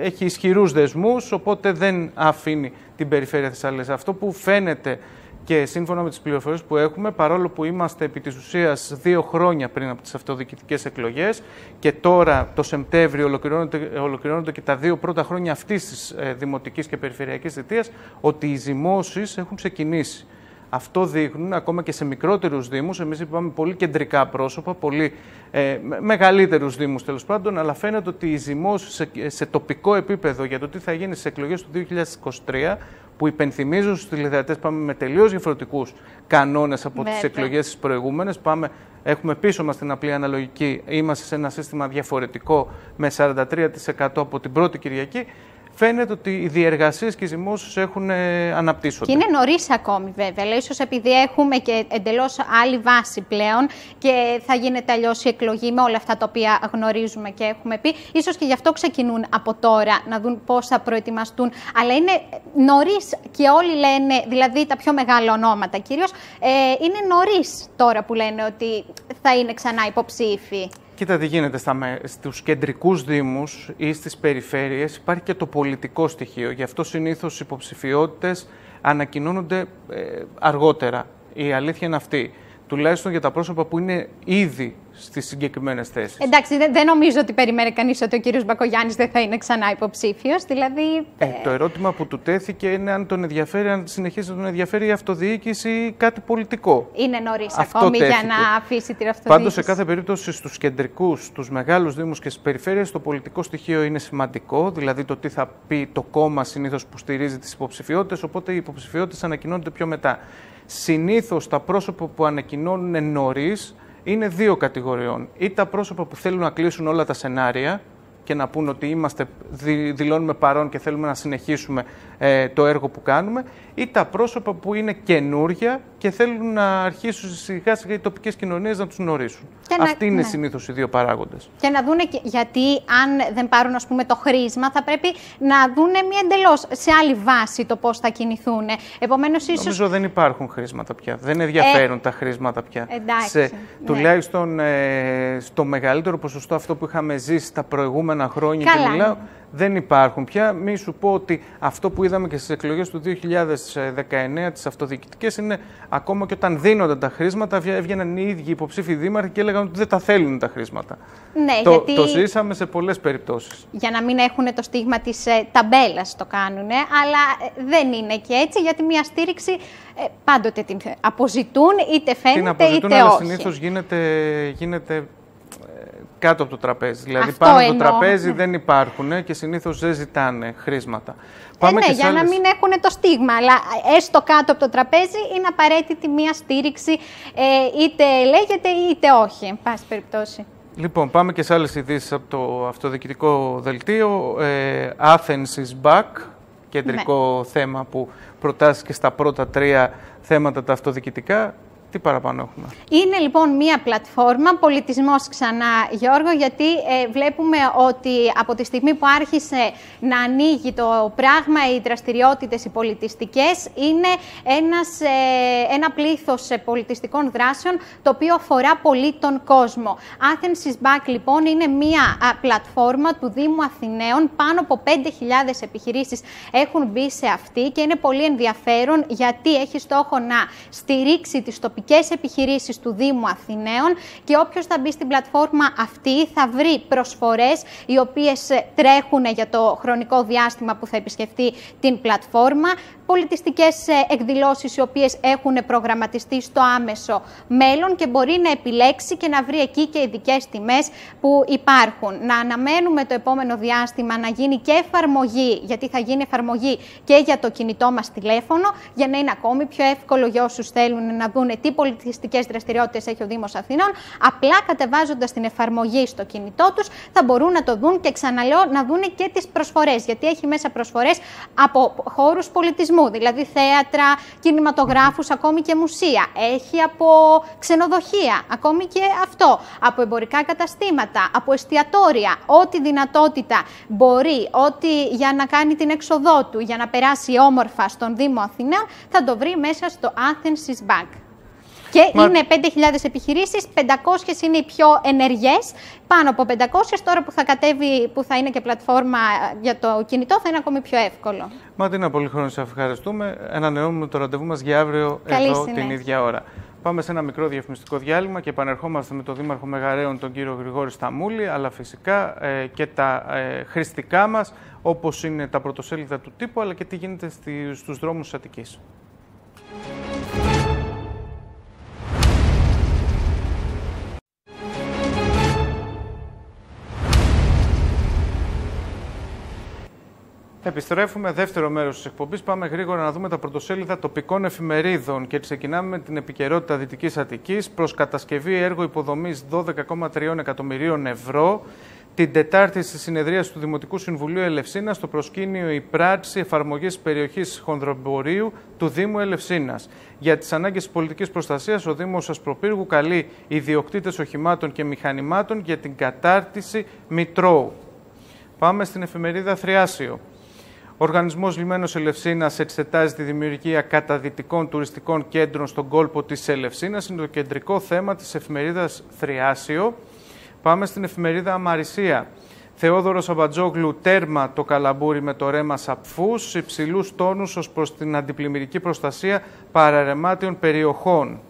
έχει ισχυρούς δεσμούς, οπότε δεν αφήνει την περιφέρεια Θεσσαλίας. Αυτό που φαίνεται και σύμφωνα με τις πληροφορίες που έχουμε, παρόλο που είμαστε επί της ουσίας δύο χρόνια πριν από τις αυτοδιοικητικές εκλογές και τώρα το Σεπτέμβριο ολοκληρώνονται, ολοκληρώνονται και τα δύο πρώτα χρόνια αυτής της ε, δημοτικής και περιφερειακής θητείας, ότι οι ζυμώσεις έχουν ξεκινήσει. Αυτό δείχνουν ακόμα και σε μικρότερους Δήμους. Εμείς είπαμε πολύ κεντρικά πρόσωπα, πολύ ε, μεγαλύτερους Δήμους τέλος πάντων, αλλά φαίνεται ότι οι ζυμώσει σε, σε τοπικό επίπεδο για το τι θα γίνει στις εκλογές του 2023 που υπενθυμίζω στους τηλεθεατές πάμε με τελείως διαφορετικούς κανόνες από τις εκλογές τις προηγούμενες. Έχουμε πίσω μας την απλή αναλογική. Είμαστε σε ένα σύστημα διαφορετικό με 43% από την πρώτη Κυριακή φαίνεται ότι οι διεργασίες και οι ζυμώσει έχουν ε, αναπτύσσονται. Και είναι νωρίς ακόμη, βέβαια. Λέει, ίσως επειδή έχουμε και εντελώς άλλη βάση πλέον και θα γίνεται αλλιώς η εκλογή με όλα αυτά τα οποία γνωρίζουμε και έχουμε πει. σω και γι' αυτό ξεκινούν από τώρα να δουν πώς θα προετοιμαστούν. Αλλά είναι νωρίς και όλοι λένε, δηλαδή τα πιο μεγάλα ονόματα κυρίως, ε, είναι νωρίς τώρα που λένε ότι θα είναι ξανά υποψήφοι. Κοίτα τι γίνεται στα, στους κεντρικούς δήμους ή στις περιφέρειες υπάρχει και το πολιτικό στοιχείο. Γι' αυτό συνήθως οι υποψηφιότητες ανακοινώνονται ε, αργότερα. Η αλήθεια είναι αυτή. Τουλάχιστον για τα πρόσωπα που είναι ήδη στις συγκεκριμένες θέσεις. Εντάξει, δεν, δεν νομίζω ότι περιμένει κανείς ότι ο κύριος Μπακογιάννης δεν θα είναι ξανά υποψήφιος. Δηλαδή. Ε, το ερώτημα που του τέθηκε είναι αν τον ενδιαφέρει, αν συνεχίζει να τον ενδιαφέρει η αυτοδιοίκηση ή κάτι πολιτικό. Είναι νωρίς ακόμη για να αφήσει την αυτοδιοίκηση. Πάντως, σε κάθε περίπτωση, στους κεντρικούς, στους μεγάλους Δήμους και στις περιφέρειες, το πολιτικό στοιχείο είναι σημαντικό. Δηλαδή, το τι θα πει το κόμμα συνήθως που στηρίζει τις υποψηφιότητες. Οπότε, οι υποψηφιότητες ανακοινώνονται πιο μετά. Συνήθως τα πρόσωπα που ανακοινώνουν νωρίς είναι δύο κατηγοριών. Ή τα πρόσωπα που θέλουν να κλείσουν όλα τα σενάρια και να πούν ότι είμαστε, δηλώνουμε παρόν και θέλουμε να συνεχίσουμε ε, το έργο που κάνουμε, ή τα πρόσωπα που είναι καινούρια και θέλουν να αρχίσουν σιγά σιγά οι τοπικές κοινωνίες να τους γνωρίσουν. Αυτοί είναι ναι. συνήθως οι δύο παράγοντες. Και να δούνε, γιατί αν δεν πάρουν ας πούμε, το χρήσμα, θα πρέπει να δούνε μια εντελώς σε άλλη βάση το πώς θα κινηθούν. Επομένως, ίσω. Νομίζω δεν υπάρχουν χρήσματα πια. Δεν ενδιαφέρουν ε, τα χρήσματα πια. Εντάξει. Σε, ναι. Τουλάχιστον ε, στο μεγαλύτερο ποσοστό αυτό που είχαμε ζήσει τα προηγούμενα χρόνια. Καλά. Και μιλάω, δεν υπάρχουν πια. Μη σου πω ότι αυτό που είδαμε και στις εκλογές του 2019, τις αυτοδιοικητικές, είναι ακόμα και όταν δίνονται τα χρήματα, έβγαιναν οι ίδιοι υποψήφοι δήμαρχοι και έλεγαν ότι δεν τα θέλουν τα χρήματα. Ναι, το, γιατί... το ζήσαμε σε πολλές περιπτώσεις. Για να μην έχουν το στίγμα της ε, ταμπέλας το κάνουν, αλλά ε, δεν είναι και έτσι, γιατί μια στήριξη ε, πάντοτε την αποζητούν, είτε φαίνεται την αποζητούν, είτε αλλά όχι. Συνήθως γίνεται, γίνεται κάτω από το τραπέζι. Δηλαδή πάνω από το τραπέζι ναι. δεν υπάρχουν και συνήθως δεν ζητάνε χρήματα. Ε, ναι, για να μην έχουν το στίγμα. Αλλά έστω κάτω από το τραπέζι είναι απαραίτητη μία στήριξη, ε, είτε λέγεται είτε όχι, εν πάση περιπτώσει. Λοιπόν, πάμε και σε άλλες ειδήσεις από το αυτοδιοικητικό δελτίο. Ε, Athens is back, κεντρικό ναι. θέμα που προτάσει και στα πρώτα τρία θέματα τα αυτοδιοικητικά. Τι παραπάνω έχουμε; Είναι λοιπόν μία πλατφόρμα, πολιτισμός ξανά Γιώργο, γιατί ε, βλέπουμε ότι από τη στιγμή που άρχισε να ανοίγει το πράγμα, οι δραστηριότητες οι πολιτιστικές, είναι ένας, ε, ένα πλήθος πολιτιστικών δράσεων, το οποίο αφορά πολύ τον κόσμο. Athens is Back λοιπόν είναι μία πλατφόρμα του Δήμου Αθηναίων, πάνω από 5.000 επιχειρήσεις έχουν μπει σε αυτή και είναι πολύ ενδιαφέρον γιατί έχει στόχο να στηρίξει τις τοπικές τοπικές επιχειρήσεις του Δήμου Αθηναίων και όποιος θα μπει στην πλατφόρμα αυτή θα βρει προσφορές οι οποίες τρέχουν για το χρονικό διάστημα που θα επισκεφτεί την πλατφόρμα, πολιτιστικές εκδηλώσεις οι οποίες έχουν προγραμματιστεί στο άμεσο μέλλον και μπορεί να επιλέξει και να βρει εκεί και ειδικές τιμές που υπάρχουν. Να αναμένουμε το επόμενο διάστημα να γίνει και εφαρμογή, γιατί θα γίνει εφαρμογή και για το κινητό μας τηλέφωνο, για να είναι ακόμη πιο εύκολο για όσους θέλουν να δουν τι πολιτιστικές δραστηριότητες έχει ο Δήμος Αθηνών. Απλά κατεβάζοντας την εφαρμογή στο κινητό τους, θα μπορούν να το δουν και ξαναλέω να δουν και τις προσφορές. Γιατί έχει μέσα προσφορές από χώρους πολιτισμού, δηλαδή θέατρα, κινηματογράφους, ακόμη και μουσεία. Έχει από ξενοδοχεία, ακόμη και αυτό. Από εμπορικά καταστήματα, από εστιατόρια. Ό,τι δυνατότητα μπορεί, ό,τι για να κάνει την έξοδό του, για να περάσει όμορφα στον Δήμο Αθηνών, θα το βρει μέσα στο Athens is Back. Και είναι 5.000 επιχειρήσεις, 500 είναι οι πιο ενεργές. Πάνω από 500, τώρα που θα κατέβει, που θα είναι και πλατφόρμα για το κινητό, θα είναι ακόμη πιο εύκολο. Μαρτίνα, πολύ χρόνο σε ευχαριστούμε. Ανανεώνουμε το ραντεβού μας για αύριο Καλή εδώ συνέχεια. την ίδια ώρα. Πάμε σε ένα μικρό διαφημιστικό διάλειμμα και επανερχόμαστε με τον Δήμαρχο Μεγαρέων, τον κύριο Γρηγόρη Σταμούλη, αλλά φυσικά ε, και τα ε, χρηστικά μας, όπως είναι τα πρωτοσέλιδα του τύπου, αλλά και τι γίνεται στη, στους δρόμους της Αττικής. Επιστρέφουμε, δεύτερο μέρος της εκπομπής. Πάμε γρήγορα να δούμε τα πρωτοσέλιδα τοπικών εφημερίδων και ξεκινάμε με την επικαιρότητα Δυτικής Αττικής προς κατασκευή έργο υποδομής 12,3 εκατομμυρίων ευρώ. Την Τετάρτη στη συνεδρία του Δημοτικού Συμβουλίου Ελευσίνας, στο προσκήνιο η πράξη εφαρμογής περιοχής Χονδρομπορίου του Δήμου Ελευσίνας. Για τις ανάγκες της πολιτικής προστασίας, ο Δήμος Ασπροπύργου καλεί ιδιοκτήτες οχημάτων και μηχανημάτων για την κατάρτιση Μητρώου. Πάμε στην εφημερίδα Θριάσιο. Ο Οργανισμός Λιμένος Ελευσίνας εξετάζει τη δημιουργία καταδυτικών τουριστικών κέντρων στον κόλπο της Ελευσίνας. Είναι το κεντρικό θέμα της εφημερίδας Θριάσιο. Πάμε στην εφημερίδα Αμαρισία. Θεόδωρος Αμπατζόγλου τέρμα το καλαμπούρι με το ρέμα σαπφούς, υψηλούς τόνους ως προς την αντιπλημμυρική προστασία παραρεμάτιων περιοχών.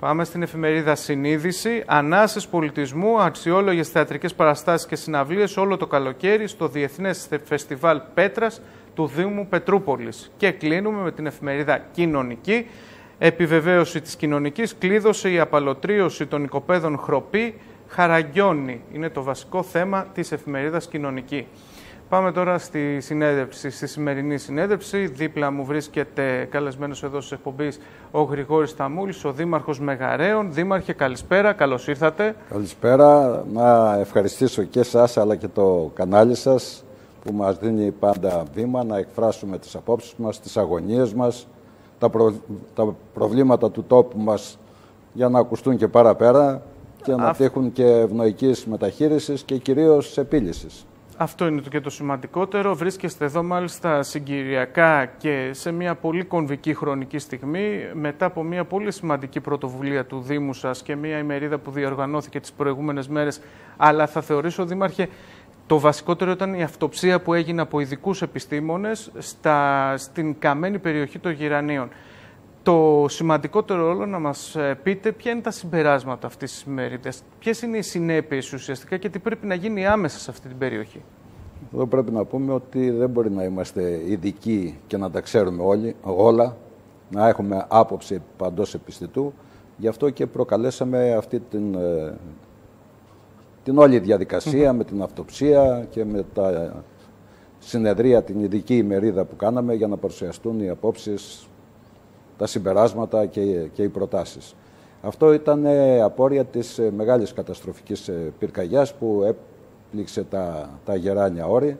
Πάμε στην εφημερίδα Συνείδηση. Ανάσες πολιτισμού, αξιόλογες θεατρικές παραστάσεις και συναυλίες όλο το καλοκαίρι στο Διεθνές Φεστιβάλ Πέτρας του Δήμου Πετρούπολης. Και κλείνουμε με την εφημερίδα Κοινωνική. Επιβεβαίωση της κοινωνικής κλείδωσε η απαλωτρίωση των οικοπαίδων Χροπή Χαραγκιόνι. Είναι το βασικό θέμα της εφημερίδας Κοινωνική. Πάμε τώρα στη συνέδεψη, στη σημερινή συνέδεψη. Δίπλα μου βρίσκεται καλεσμένος εδώ στις εκπομπή ο Γρηγόρης Ταμούλης, ο Δήμαρχος Μεγαρέων. Δήμαρχε, καλησπέρα, καλώς ήρθατε. Καλησπέρα. Να ευχαριστήσω και εσά αλλά και το κανάλι σας που μας δίνει πάντα βήμα να εκφράσουμε τις απόψεις μας, τις αγωνίες μας, τα, προ- τα προβλήματα του τόπου μας για να ακουστούν και παραπέρα και να Αυτό. τύχουν και ευνοϊκής μεταχείρισης και κυρίως επίλυσης. Αυτό είναι το και το σημαντικότερο. Βρίσκεστε εδώ μάλιστα συγκυριακά και σε μια πολύ κομβική χρονική στιγμή μετά από μια πολύ σημαντική πρωτοβουλία του Δήμου σας και μια ημερίδα που διοργανώθηκε τις προηγούμενες μέρες. Αλλά θα θεωρήσω, Δήμαρχε, το βασικότερο ήταν η αυτοψία που έγινε από ειδικούς επιστήμονες στα, στην καμένη περιοχή των Γυρανίων. Το σημαντικότερο όλο να μας ε, πείτε ποια είναι τα συμπεράσματα αυτής της ημερίδας, ποιες είναι οι συνέπειες ουσιαστικά και τι πρέπει να γίνει άμεσα σε αυτή την περιοχή. Εδώ πρέπει να πούμε ότι δεν μπορεί να είμαστε ειδικοί και να τα ξέρουμε όλοι, όλα, να έχουμε άποψη παντός επιστητού. Γι' αυτό και προκαλέσαμε αυτή την, ε, την όλη διαδικασία με την αυτοψία και με τα συνεδρία, την ειδική ημερίδα που κάναμε για να παρουσιαστούν οι απόψεις, τα συμπεράσματα και, και οι προτάσεις. Αυτό ήταν ε, απόρρια της ε, μεγάλης καταστροφικής ε, πυρκαγιάς που έπληξε τα, τα γεράνια όρη.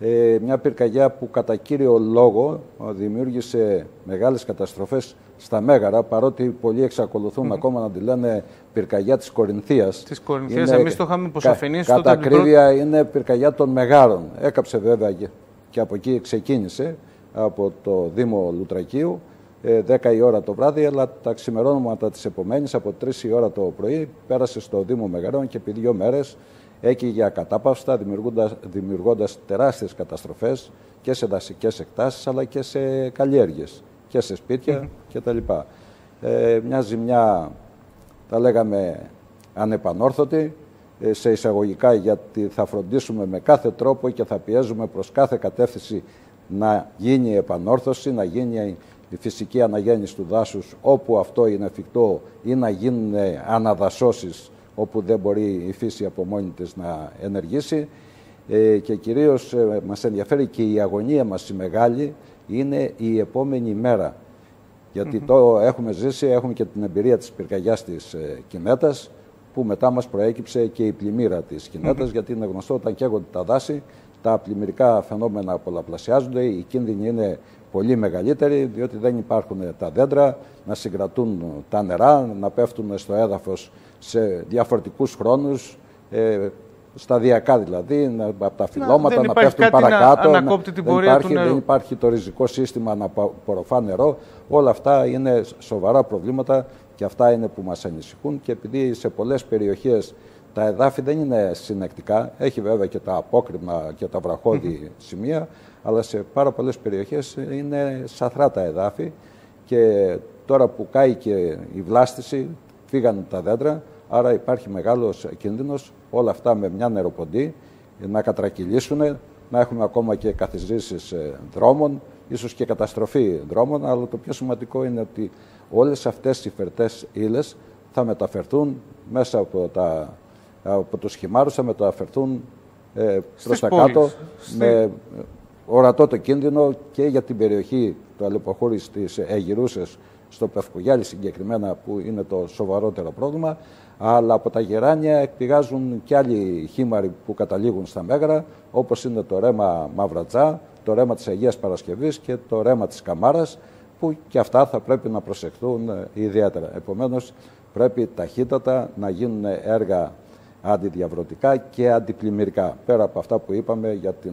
Ε, μια πυρκαγιά που κατά κύριο λόγο ε, δημιούργησε μεγάλες καταστροφές στα Μέγαρα, παρότι πολλοί εξακολουθούν ακόμα να τη λένε πυρκαγιά της Κορινθίας. Της Κορινθίας, εμείς το είχαμε αποσαφηνίσει κα, τότε Κατά από την πρώτη- ακρίβεια είναι πυρκαγιά των Μεγάρων. Έκαψε βέβαια και, και από εκεί ξεκίνησε, από το Δήμο Λουτρακίου, ε, 10 η ώρα το βράδυ, αλλά τα ξημερώματα της επομένης, από 3 η ώρα το πρωί, πέρασε στο Δήμο Μεγαρών και επί δύο μέρες έκυγε ακατάπαυστα, δημιουργώντας, δημιουργώντας τεράστιες καταστροφές και σε δασικές εκτάσεις, αλλά και σε καλλιέργειες και σε σπίτια κτλ. Ε, μια ζημιά, τα λέγαμε, ανεπανόρθωτη, ε, σε εισαγωγικά γιατί θα φροντίσουμε με κάθε τρόπο και θα πιέζουμε προς κάθε κατεύθυνση να γίνει η επανόρθωση, να γίνει η φυσική αναγέννηση του δάσους όπου αυτό είναι εφικτό ή να γίνουν αναδασώσεις όπου δεν μπορεί η φύση από μόνη της να ενεργήσει. Ε, και κυρίως ε, μας ενδιαφέρει και η αγωνία μας η μεγάλη είναι η επόμενη μέρα. Γιατί το έχουμε ζήσει, έχουμε και την εμπειρία της πυρκαγιάς της ε, Κινέτας, που μετά μας προέκυψε και η πλημμύρα της Κινέτας, γιατί είναι γνωστό όταν καίγονται τα δάση, τα πλημμυρικά φαινόμενα πολλαπλασιάζονται, οι κίνδυνοι είναι πολύ μεγαλύτεροι, διότι δεν υπάρχουν τα δέντρα να συγκρατούν τα νερά, να πέφτουν στο έδαφος σε διαφορετικούς χρόνους, ε, σταδιακά δηλαδή, να- από τα φυλώματα δεν να, υπάρχει πέφτουν κάτι να παρακάτω. ανακόπτει την δεν, πορεία υπάρχει, του νερού. δεν υπάρχει το ριζικό σύστημα να πα- απορροφά νερό. Όλα αυτά είναι σοβαρά προβλήματα και αυτά είναι που μας ανησυχούν και επειδή σε πολλές περιοχές τα εδάφη δεν είναι συνεκτικά, έχει βέβαια και τα απόκρημνα και τα βραχώδη σημεία, αλλά σε πάρα πολλές περιοχές είναι σαθρά τα εδάφη και τώρα που κάει και η βλάστηση, φύγανε τα δέντρα, άρα υπάρχει μεγάλος κίνδυνος όλα αυτά με μια νεροποντή να κατρακυλήσουν, να έχουμε ακόμα και καθιζήσεις ε, δρόμων, ίσως και καταστροφή δρόμων, αλλά το πιο σημαντικό είναι ότι όλες αυτές οι φερτές ύλες θα μεταφερθούν μέσα από, τα, από τους χυμάρους, θα μεταφερθούν ε, προς τα πόλεις. κάτω Στη- με ορατό το κίνδυνο και για την περιοχή του Αλεποχώρης της Αιγυρούσες στο Πευκογιάλη συγκεκριμένα που είναι το σοβαρότερο πρόβλημα αλλά από τα γεράνια εκπηγάζουν και άλλοι χήμαροι που καταλήγουν στα Μέγρα όπως είναι το ρέμα Μαυρατζά, το ρέμα της Αγίας Παρασκευής και το ρέμα της Καμάρας που και αυτά θα πρέπει να προσεχθούν ε, ιδιαίτερα. Επομένως πρέπει ταχύτατα να γίνουν έργα αντιδιαβρωτικά και αντιπλημμυρικά, πέρα από αυτά που είπαμε για την,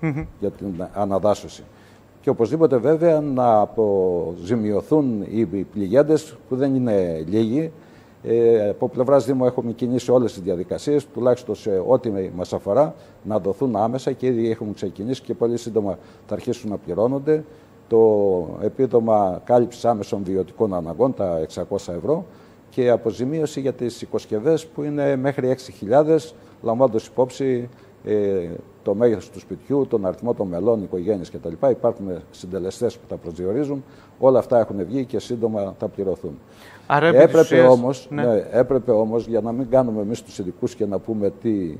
ε, για την αναδάσωση. Και οπωσδήποτε βέβαια να αποζημιωθούν οι πληγέντες που δεν είναι λίγοι. Ε, από πλευράς Δήμου έχουμε κινήσει όλες τις διαδικασίες, τουλάχιστον σε ό,τι μας αφορά, να δοθούν άμεσα και ήδη έχουμε ξεκινήσει και πολύ σύντομα θα αρχίσουν να πληρώνονται. Το επίδομα κάλυψης άμεσων βιωτικών αναγκών, τα 600 ευρώ, και αποζημίωση για τις οικοσκευές που είναι μέχρι 6.000, λαμβάνοντας υπόψη ε, το μέγεθος του σπιτιού, τον αριθμό των μελών, οικογένειες κτλ. Υπάρχουν συντελεστές που τα προσδιορίζουν. Όλα αυτά έχουν βγει και σύντομα θα πληρωθούν. Άρα, επί της έπρεπε, ουσίας, όμως, ναι. ναι, έπρεπε όμως, για να μην κάνουμε εμείς τους ειδικούς και να πούμε τι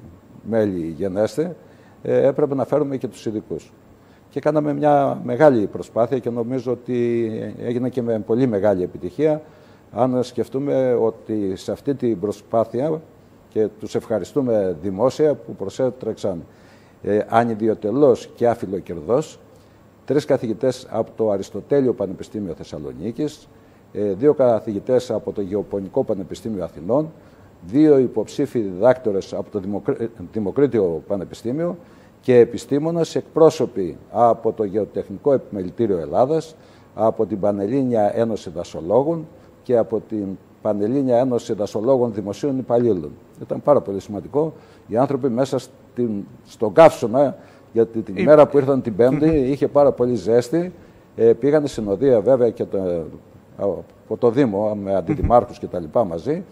μέλη γενέστε, ε, έπρεπε να φέρουμε και τους ειδικούς. Και κάναμε μια μεγάλη προσπάθεια και νομίζω ότι έγινε και με πολύ μεγάλη επιτυχία. Αν σκεφτούμε ότι σε αυτή την προσπάθεια και τους ευχαριστούμε δημόσια που προσέτρεξαν ε, ανιδιοτελώς και άφιλοκερδός τρεις καθηγητές από το Αριστοτέλειο Πανεπιστήμιο Θεσσαλονίκης, ε, δύο καθηγητές από το Γεωπονικό Πανεπιστήμιο Αθηνών, δύο υποψήφοι διδάκτορες από το Δημοκρι- ε, Δημοκρίτιο Πανεπιστήμιο και επιστήμονες εκπρόσωποι από το Γεωτεχνικό Επιμελητήριο Ελλάδας, από την Πανελλήνια Ένωση Δασολόγων και από την Πανελλήνια Ένωση Δασολόγων Δημοσίων Υπαλλήλων. Ήταν πάρα πολύ σημαντικό. Οι άνθρωποι μέσα στην, στον καύσωνα, γιατί την ημέρα που ήρθαν την Πέμπτη είχε πάρα πολύ ζέστη. Ε, πήγανε συνοδεία βέβαια και το, από το Δήμο με αντιδημάρχους και τα λοιπά μαζί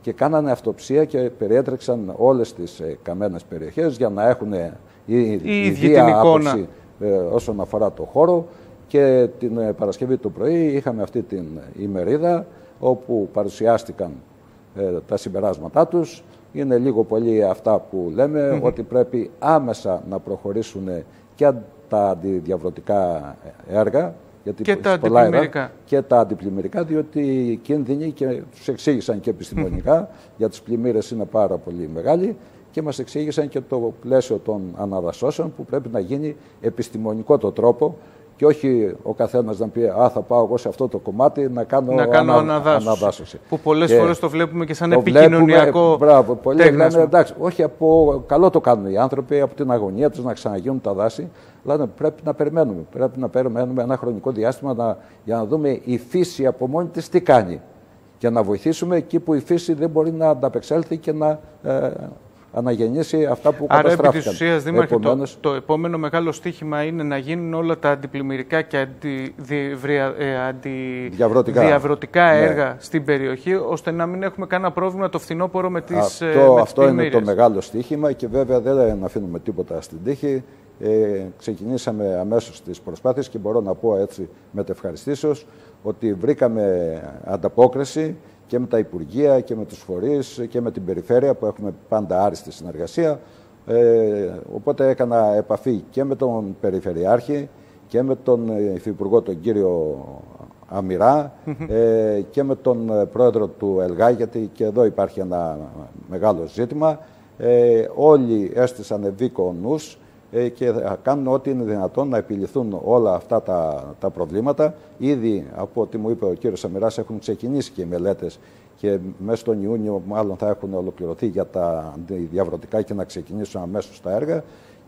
και κάνανε αυτοψία και περιέτρεξαν όλες τις ε, καμένες περιοχές για να έχουν ε, η, Η ίδια ιδία την εικόνα. άποψη ε, όσον αφορά το χώρο και την ε, Παρασκευή το πρωί είχαμε αυτή την ημερίδα όπου παρουσιάστηκαν ε, τα συμπεράσματά τους. Είναι λίγο πολύ αυτά που λέμε ότι πρέπει άμεσα να προχωρήσουν και τα αντιδιαβρωτικά έργα γιατί Και σε τα πολλά έδρα, αντιπλημμυρικά. και τα αντιπλημμυρικά, διότι οι κίνδυνοι και τους εξήγησαν και επιστημονικά για τις πλημμύρες είναι πάρα πολύ μεγάλοι και μας εξήγησαν και το πλαίσιο των αναδασώσεων που πρέπει να γίνει επιστημονικό το τρόπο και όχι ο καθένας να πει «Α, θα πάω εγώ σε αυτό το κομμάτι να κάνω, να κάνω ανα- αναδάσωση. αναδάσωση». Που πολλές Και φορές το βλέπουμε και σαν το επικοινωνιακό βλέπουμε, μπράβο, πολλοί τέχνασμα. λένε, εντάξει, όχι από καλό το κάνουν οι άνθρωποι, από την αγωνία τους να ξαναγίνουν τα δάση. Λένε πρέπει να περιμένουμε. Πρέπει να περιμένουμε ένα χρονικό διάστημα να, για να δούμε η φύση από μόνη της τι κάνει. Και να βοηθήσουμε εκεί που η φύση δεν μπορεί να ανταπεξέλθει και να ε, αναγεννήσει αυτά που Άρα, επί καταστράφηκαν. της ουσίας, Δήμαρχε, το, Επομένως, το επόμενο μεγάλο στίχημα είναι να γίνουν όλα τα αντιπλημμυρικά και αντιδιαβρωτικά ε, Διαβρωτικά. διαβρωτικά Ναι. έργα στην περιοχή, ώστε να μην έχουμε κανένα πρόβλημα το φθινόπωρο με τις, Αυτό, ε, με τις αυτό είναι το πλημμύρες. μεγάλο στίχημα και βέβαια δεν αφήνουμε τίποτα στην τύχη. Ε, ξεκινήσαμε αμέσως τις προσπάθειες και μπορώ να πω έτσι με ευχαριστήσεως ότι βρήκαμε ανταπόκριση και με τα Υπουργεία και με τους φορείς και με την Περιφέρεια που έχουμε πάντα άριστη συνεργασία. Ε, οπότε έκανα επαφή και με τον Περιφερειάρχη και με τον Υφυπουργό τον κύριο Αμυρά ε, και με τον ε, πρόεδρο του ΕΛΓΑ, γιατί και εδώ υπάρχει ένα μεγάλο ζήτημα. Ε, όλοι έστησαν ευήκο νους ε, και θα κάνουν ό,τι είναι δυνατόν να επιληθούν όλα αυτά τα, τα προβλήματα. Ήδη από ό,τι μου είπε ο κύριος Σαμυράς έχουν ξεκινήσει και οι μελέτες και μέσα στον Ιούνιο μάλλον θα έχουν ολοκληρωθεί για τα διαβρωτικά και να ξεκινήσουν αμέσως τα έργα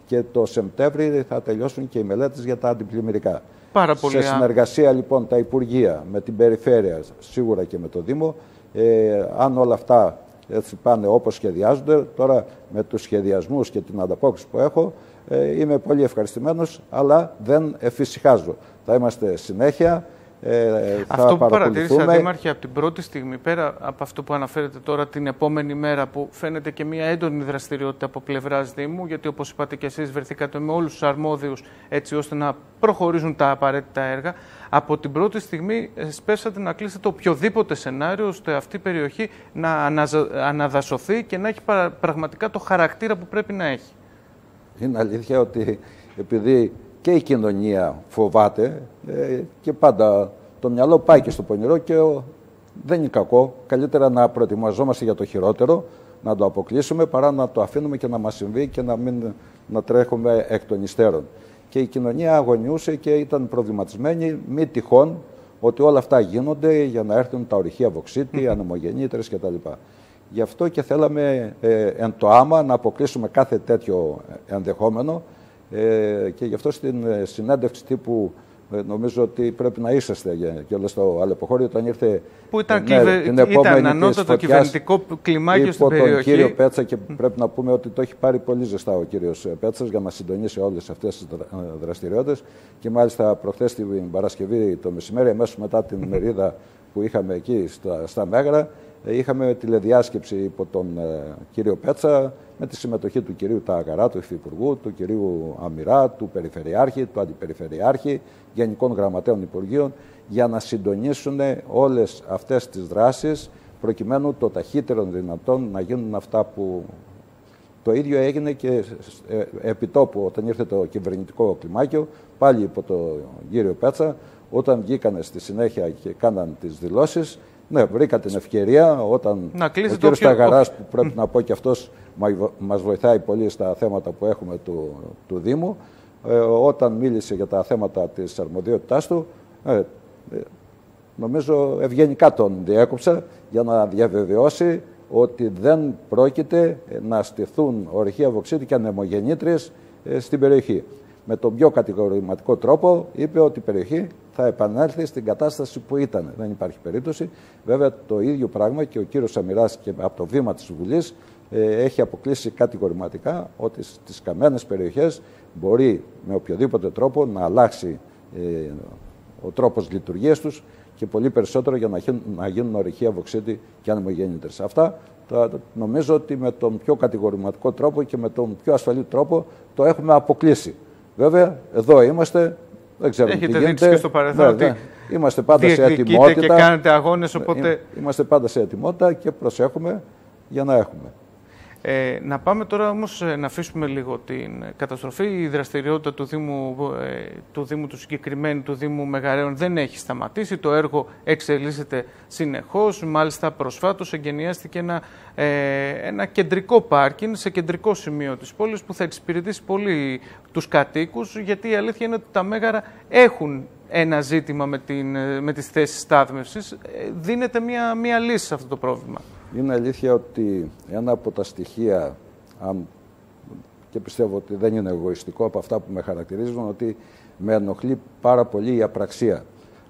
και το Σεπτέμβρη θα τελειώσουν και οι μελέτες για τα αντιπλημμυρικά. Πάρα πολύ. Σε συνεργασία λοιπόν τα Υπουργεία με την Περιφέρεια, σίγουρα και με το Δήμο, ε, αν όλα αυτά έτσι πάνε όπως σχεδιάζονται, τώρα με τους σχεδιασμούς και την ανταπόκριση που έχω, ε, είμαι πολύ ευχαριστημένος, αλλά δεν εφησυχάζω. Θα είμαστε συνέχεια ε, αυτό που παρατήρησα, Δήμαρχε, από την πρώτη στιγμή, πέρα από αυτό που αναφέρετε τώρα την επόμενη μέρα, που φαίνεται και μια έντονη δραστηριότητα από πλευράς Δήμου, γιατί όπως είπατε και εσείς, βρεθήκατε με όλους τους αρμόδιους έτσι ώστε να προχωρήσουν τα απαραίτητα έργα. Από την πρώτη στιγμή, σπέσατε να κλείσετε οποιοδήποτε σενάριο ώστε αυτή η περιοχή να αναδασωθεί και να έχει πραγματικά το χαρακτήρα που πρέπει να έχει. Είναι αλήθεια ότι επειδή και η κοινωνία φοβάται ε, και πάντα το μυαλό πάει και στο πονηρό και δεν είναι κακό. Καλύτερα να προετοιμαζόμαστε για το χειρότερο, να το αποκλείσουμε παρά να το αφήνουμε και να μας συμβεί και να μην να τρέχουμε εκ των υστέρων. Και η κοινωνία αγωνιούσε και ήταν προβληματισμένη μη τυχόν ότι όλα αυτά γίνονται για να έρθουν τα ορυχεία βοξίτη, ανεμογεννήτρες κτλ. Γι' αυτό και θέλαμε ε, εν το άμα να αποκλείσουμε κάθε τέτοιο ενδεχόμενο ε, και γι' αυτό στην ε, συνέντευξη τύπου ε, νομίζω ότι πρέπει να είσαστε και όλο στο αλεποχώριο όταν ήρθε που ήταν, ναι, κλειβε... την επόμενη ήταν ανώτατο κυβερνητικό κλιμάκιο στην περιοχή. τον κύριο Πέτσα και πρέπει να πούμε ότι το έχει πάρει πολύ ζεστά ο κύριος Πέτσας για να συντονίσει όλες αυτές τις δραστηριότητες και μάλιστα προχθές την Παρασκευή το μεσημέρι αμέσως μετά την μερίδα που είχαμε εκεί στα, στα Μέγρα είχαμε τηλεδιάσκεψη υπό τον κύριο Πέτσα με τη συμμετοχή του κυρίου Ταγαρά, του Υφυπουργού, του κυρίου Αμυρά, του Περιφερειάρχη, του Αντιπεριφερειάρχη, Γενικών Γραμματέων Υπουργείων, για να συντονίσουν όλες αυτές τις δράσεις, προκειμένου το ταχύτερο δυνατόν να γίνουν αυτά που το ίδιο έγινε και ε, επί τόπου όταν ήρθε το κυβερνητικό κλιμάκιο, πάλι υπό το κύριο Πέτσα, όταν βγήκανε στη συνέχεια και κάναν τις δηλώσεις, ναι, βρήκα την ευκαιρία όταν να ο κύριος Ταγαράς, που πρέπει να πω και αυτός μας βοηθάει πολύ στα θέματα που έχουμε του, του Δήμου, ε, όταν μίλησε για τα θέματα της αρμοδιότητάς του, ε, ε, νομίζω ευγενικά τον διέκοψα για να διαβεβαιώσει ότι δεν πρόκειται να στηθούν ορυχεία βοξίτη και ανεμογεννήτριες στην περιοχή. Με τον πιο κατηγορηματικό τρόπο είπε ότι η περιοχή θα επανέλθει στην κατάσταση που ήταν. Δεν υπάρχει περίπτωση. Βέβαια το ίδιο πράγμα και ο κύριος Σαμυράς και από το βήμα της Βουλής ε, έχει αποκλείσει κατηγορηματικά ότι στις καμένες περιοχές μπορεί με οποιοδήποτε τρόπο να αλλάξει ε, ο τρόπος λειτουργίας τους και πολύ περισσότερο για να γίνουν, να γίνουν ορυχεία βοξίτη και ανεμογέννητρες. Αυτά το, νομίζω ότι με τον πιο κατηγορηματικό τρόπο και με τον πιο ασφαλή τρόπο το έχουμε αποκλείσει. Βέβαια, εδώ είμαστε, δεν ξέρω Έχετε τι γίνεται. και στο παρελθόν ότι ναι. Είμαστε πάντα σε ετοιμότητα. και κάνετε αγώνες, οπότε... Είμαστε πάντα σε ετοιμότητα και προσέχουμε για να έχουμε. Ε, να πάμε τώρα όμως ε, να αφήσουμε λίγο την καταστροφή. Η δραστηριότητα του Δήμου, ε, του, Δήμου του συγκεκριμένου του Δήμου Μεγαρέων δεν έχει σταματήσει. Το έργο εξελίσσεται συνεχώς. Μάλιστα προσφάτως εγκαινιάστηκε ένα, ε, ένα κεντρικό πάρκινγκ σε κεντρικό σημείο της πόλης που θα εξυπηρετήσει πολύ τους κατοίκους γιατί η αλήθεια είναι ότι τα Μέγαρα έχουν ένα ζήτημα με, την, ε, με τις θέσεις στάθμευσης. Δίνεται μια, μια λύση σε αυτό το πρόβλημα. Είναι αλήθεια ότι ένα από τα στοιχεία, και πιστεύω ότι δεν είναι εγωιστικό από αυτά που με χαρακτηρίζουν, ότι με ενοχλεί πάρα πολύ η απραξία.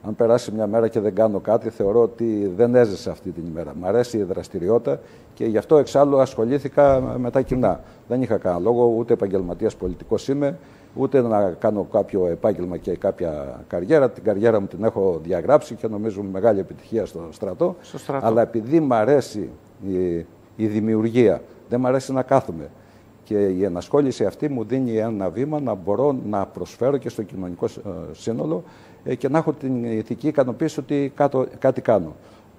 Αν περάσει μια μέρα και δεν κάνω κάτι, θεωρώ ότι δεν έζησα αυτή την ημέρα. Μ' αρέσει η δραστηριότητα και γι' αυτό εξάλλου ασχολήθηκα με τα κοινά. Δεν είχα κανένα λόγο, ούτε επαγγελματίας πολιτικός είμαι, ούτε να κάνω κάποιο επάγγελμα και κάποια καριέρα. Την καριέρα μου την έχω διαγράψει και νομίζω μεγάλη επιτυχία στο στρατό. Στο στρατό. Αλλά επειδή μ' αρέσει η, η δημιουργία, δεν μ' αρέσει να κάθομαι. Και η ενασχόληση αυτή μου δίνει ένα βήμα να μπορώ να προσφέρω και στο κοινωνικό ε, σύνολο ε, και να έχω την ηθική ικανοποίηση ότι κάτι κάνω.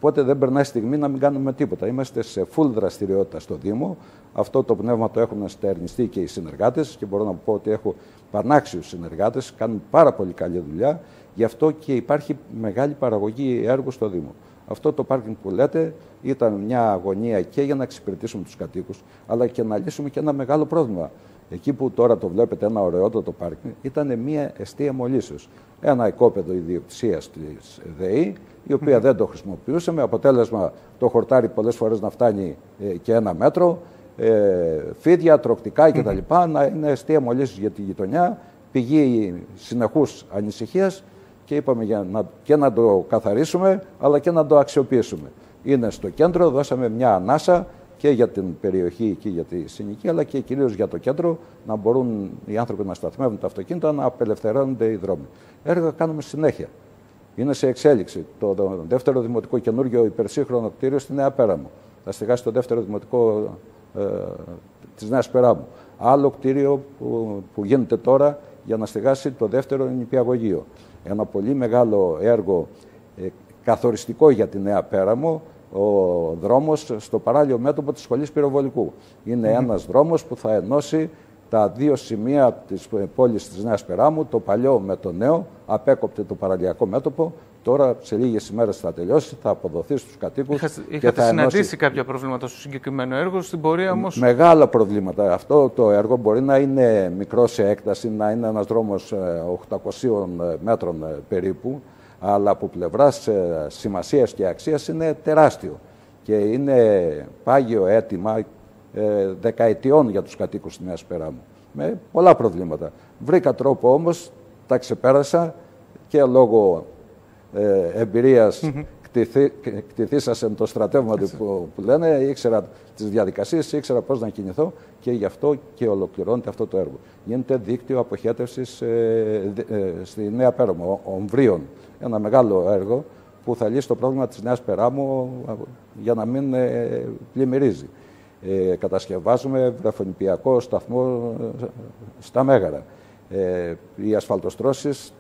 Οπότε δεν περνάει στιγμή να μην κάνουμε τίποτα. Είμαστε σε full δραστηριότητα στο Δήμο. Αυτό το πνεύμα το έχουν στερνιστεί και οι συνεργάτες και μπορώ να πω ότι έχω πανάξιους συνεργάτες, κάνουν πάρα πολύ καλή δουλειά. Γι' αυτό και υπάρχει μεγάλη παραγωγή έργου στο Δήμο. Αυτό το πάρκινγκ που λέτε ήταν μια αγωνία και για να εξυπηρετήσουμε τους κατοίκους, αλλά και να λύσουμε και ένα μεγάλο πρόβλημα. Εκεί που τώρα το βλέπετε ένα ωραιότατο πάρκινγκ, ήταν μια αιστεία μολύσεως. Ένα οικόπεδο ιδιοκτησίας της ΔΕΗ, η οποία δεν το χρησιμοποιούσε, με αποτέλεσμα το χορτάρι πολλές φορές να φτάνει ε, και ένα μέτρο, ε, φίδια, τροκτικά κτλ. Να είναι αιστεία μολύσεως για τη γειτονιά, πηγή συνεχούς ανησυχίας και είπαμε για να, και να το καθαρίσουμε, αλλά και να το αξιοποιήσουμε. Είναι στο κέντρο, δώσαμε μια ανάσα και για την περιοχή και για τη συνοικία, αλλά και κυρίως για το κέντρο, να μπορούν οι άνθρωποι να σταθμεύουν τα αυτοκίνητα, να απελευθερώνονται οι δρόμοι. Έργα κάνουμε συνέχεια. Είναι σε εξέλιξη. Το δεύτερο δημοτικό καινούργιο υπερσύγχρονο κτίριο στη Νέα Πέραμο. Θα στεγάσει το δεύτερο δημοτικό ε, της Νέας Πέραμου. Άλλο κτίριο που, που γίνεται τώρα για να στεγάσει το δεύτερο νηπιαγωγείο. Ένα πολύ μεγάλο έργο ε, καθοριστικό για τη Νέα Πέραμο, ο δρόμος στο παράλληλο μέτωπο της σχολής πυροβολικού. Είναι mm. ένας δρόμος που θα ενώσει τα δύο σημεία της πόλης της Νέας Περάμου, το παλιό με το νέο, απέκοπτε το παραλιακό μέτωπο, τώρα σε λίγες ημέρες θα τελειώσει, θα αποδοθεί στους κατοίκους. Είχα, είχατε συναντήσει ενώσει... κάποια προβλήματα στο συγκεκριμένο έργο, στην πορεία όμως... Μεγάλα προβλήματα. Αυτό το έργο μπορεί να είναι μικρό σε έκταση, να είναι ένας δρόμος 800 ε, ε, μέτρων ε, περίπου, αλλά από πλευράς ε, σημασίας και αξίας είναι τεράστιο. Και είναι πάγιο αίτημα ε, δεκαετιών για τους κατοίκους της Νέας Περάμου. Με πολλά προβλήματα. Βρήκα τρόπο όμως, τα ξεπέρασα και λόγω ε, εμπειρίας mm -hmm. το στρατεύμα του που, που, λένε, ήξερα τις διαδικασίες, ήξερα πώς να κινηθώ και γι' αυτό και ολοκληρώνεται αυτό το έργο. Γίνεται δίκτυο αποχέτευσης ε, ε, στη Νέα Πέραμο, ομβρίων ένα μεγάλο έργο που θα λύσει το πρόβλημα της Νέας Περάμου για να μην ε, πλημμυρίζει. Ε, κατασκευάζουμε βρεφονιπιακό σταθμό ε, στα Μέγαρα. Ε, οι ασφαλτοστρώσεις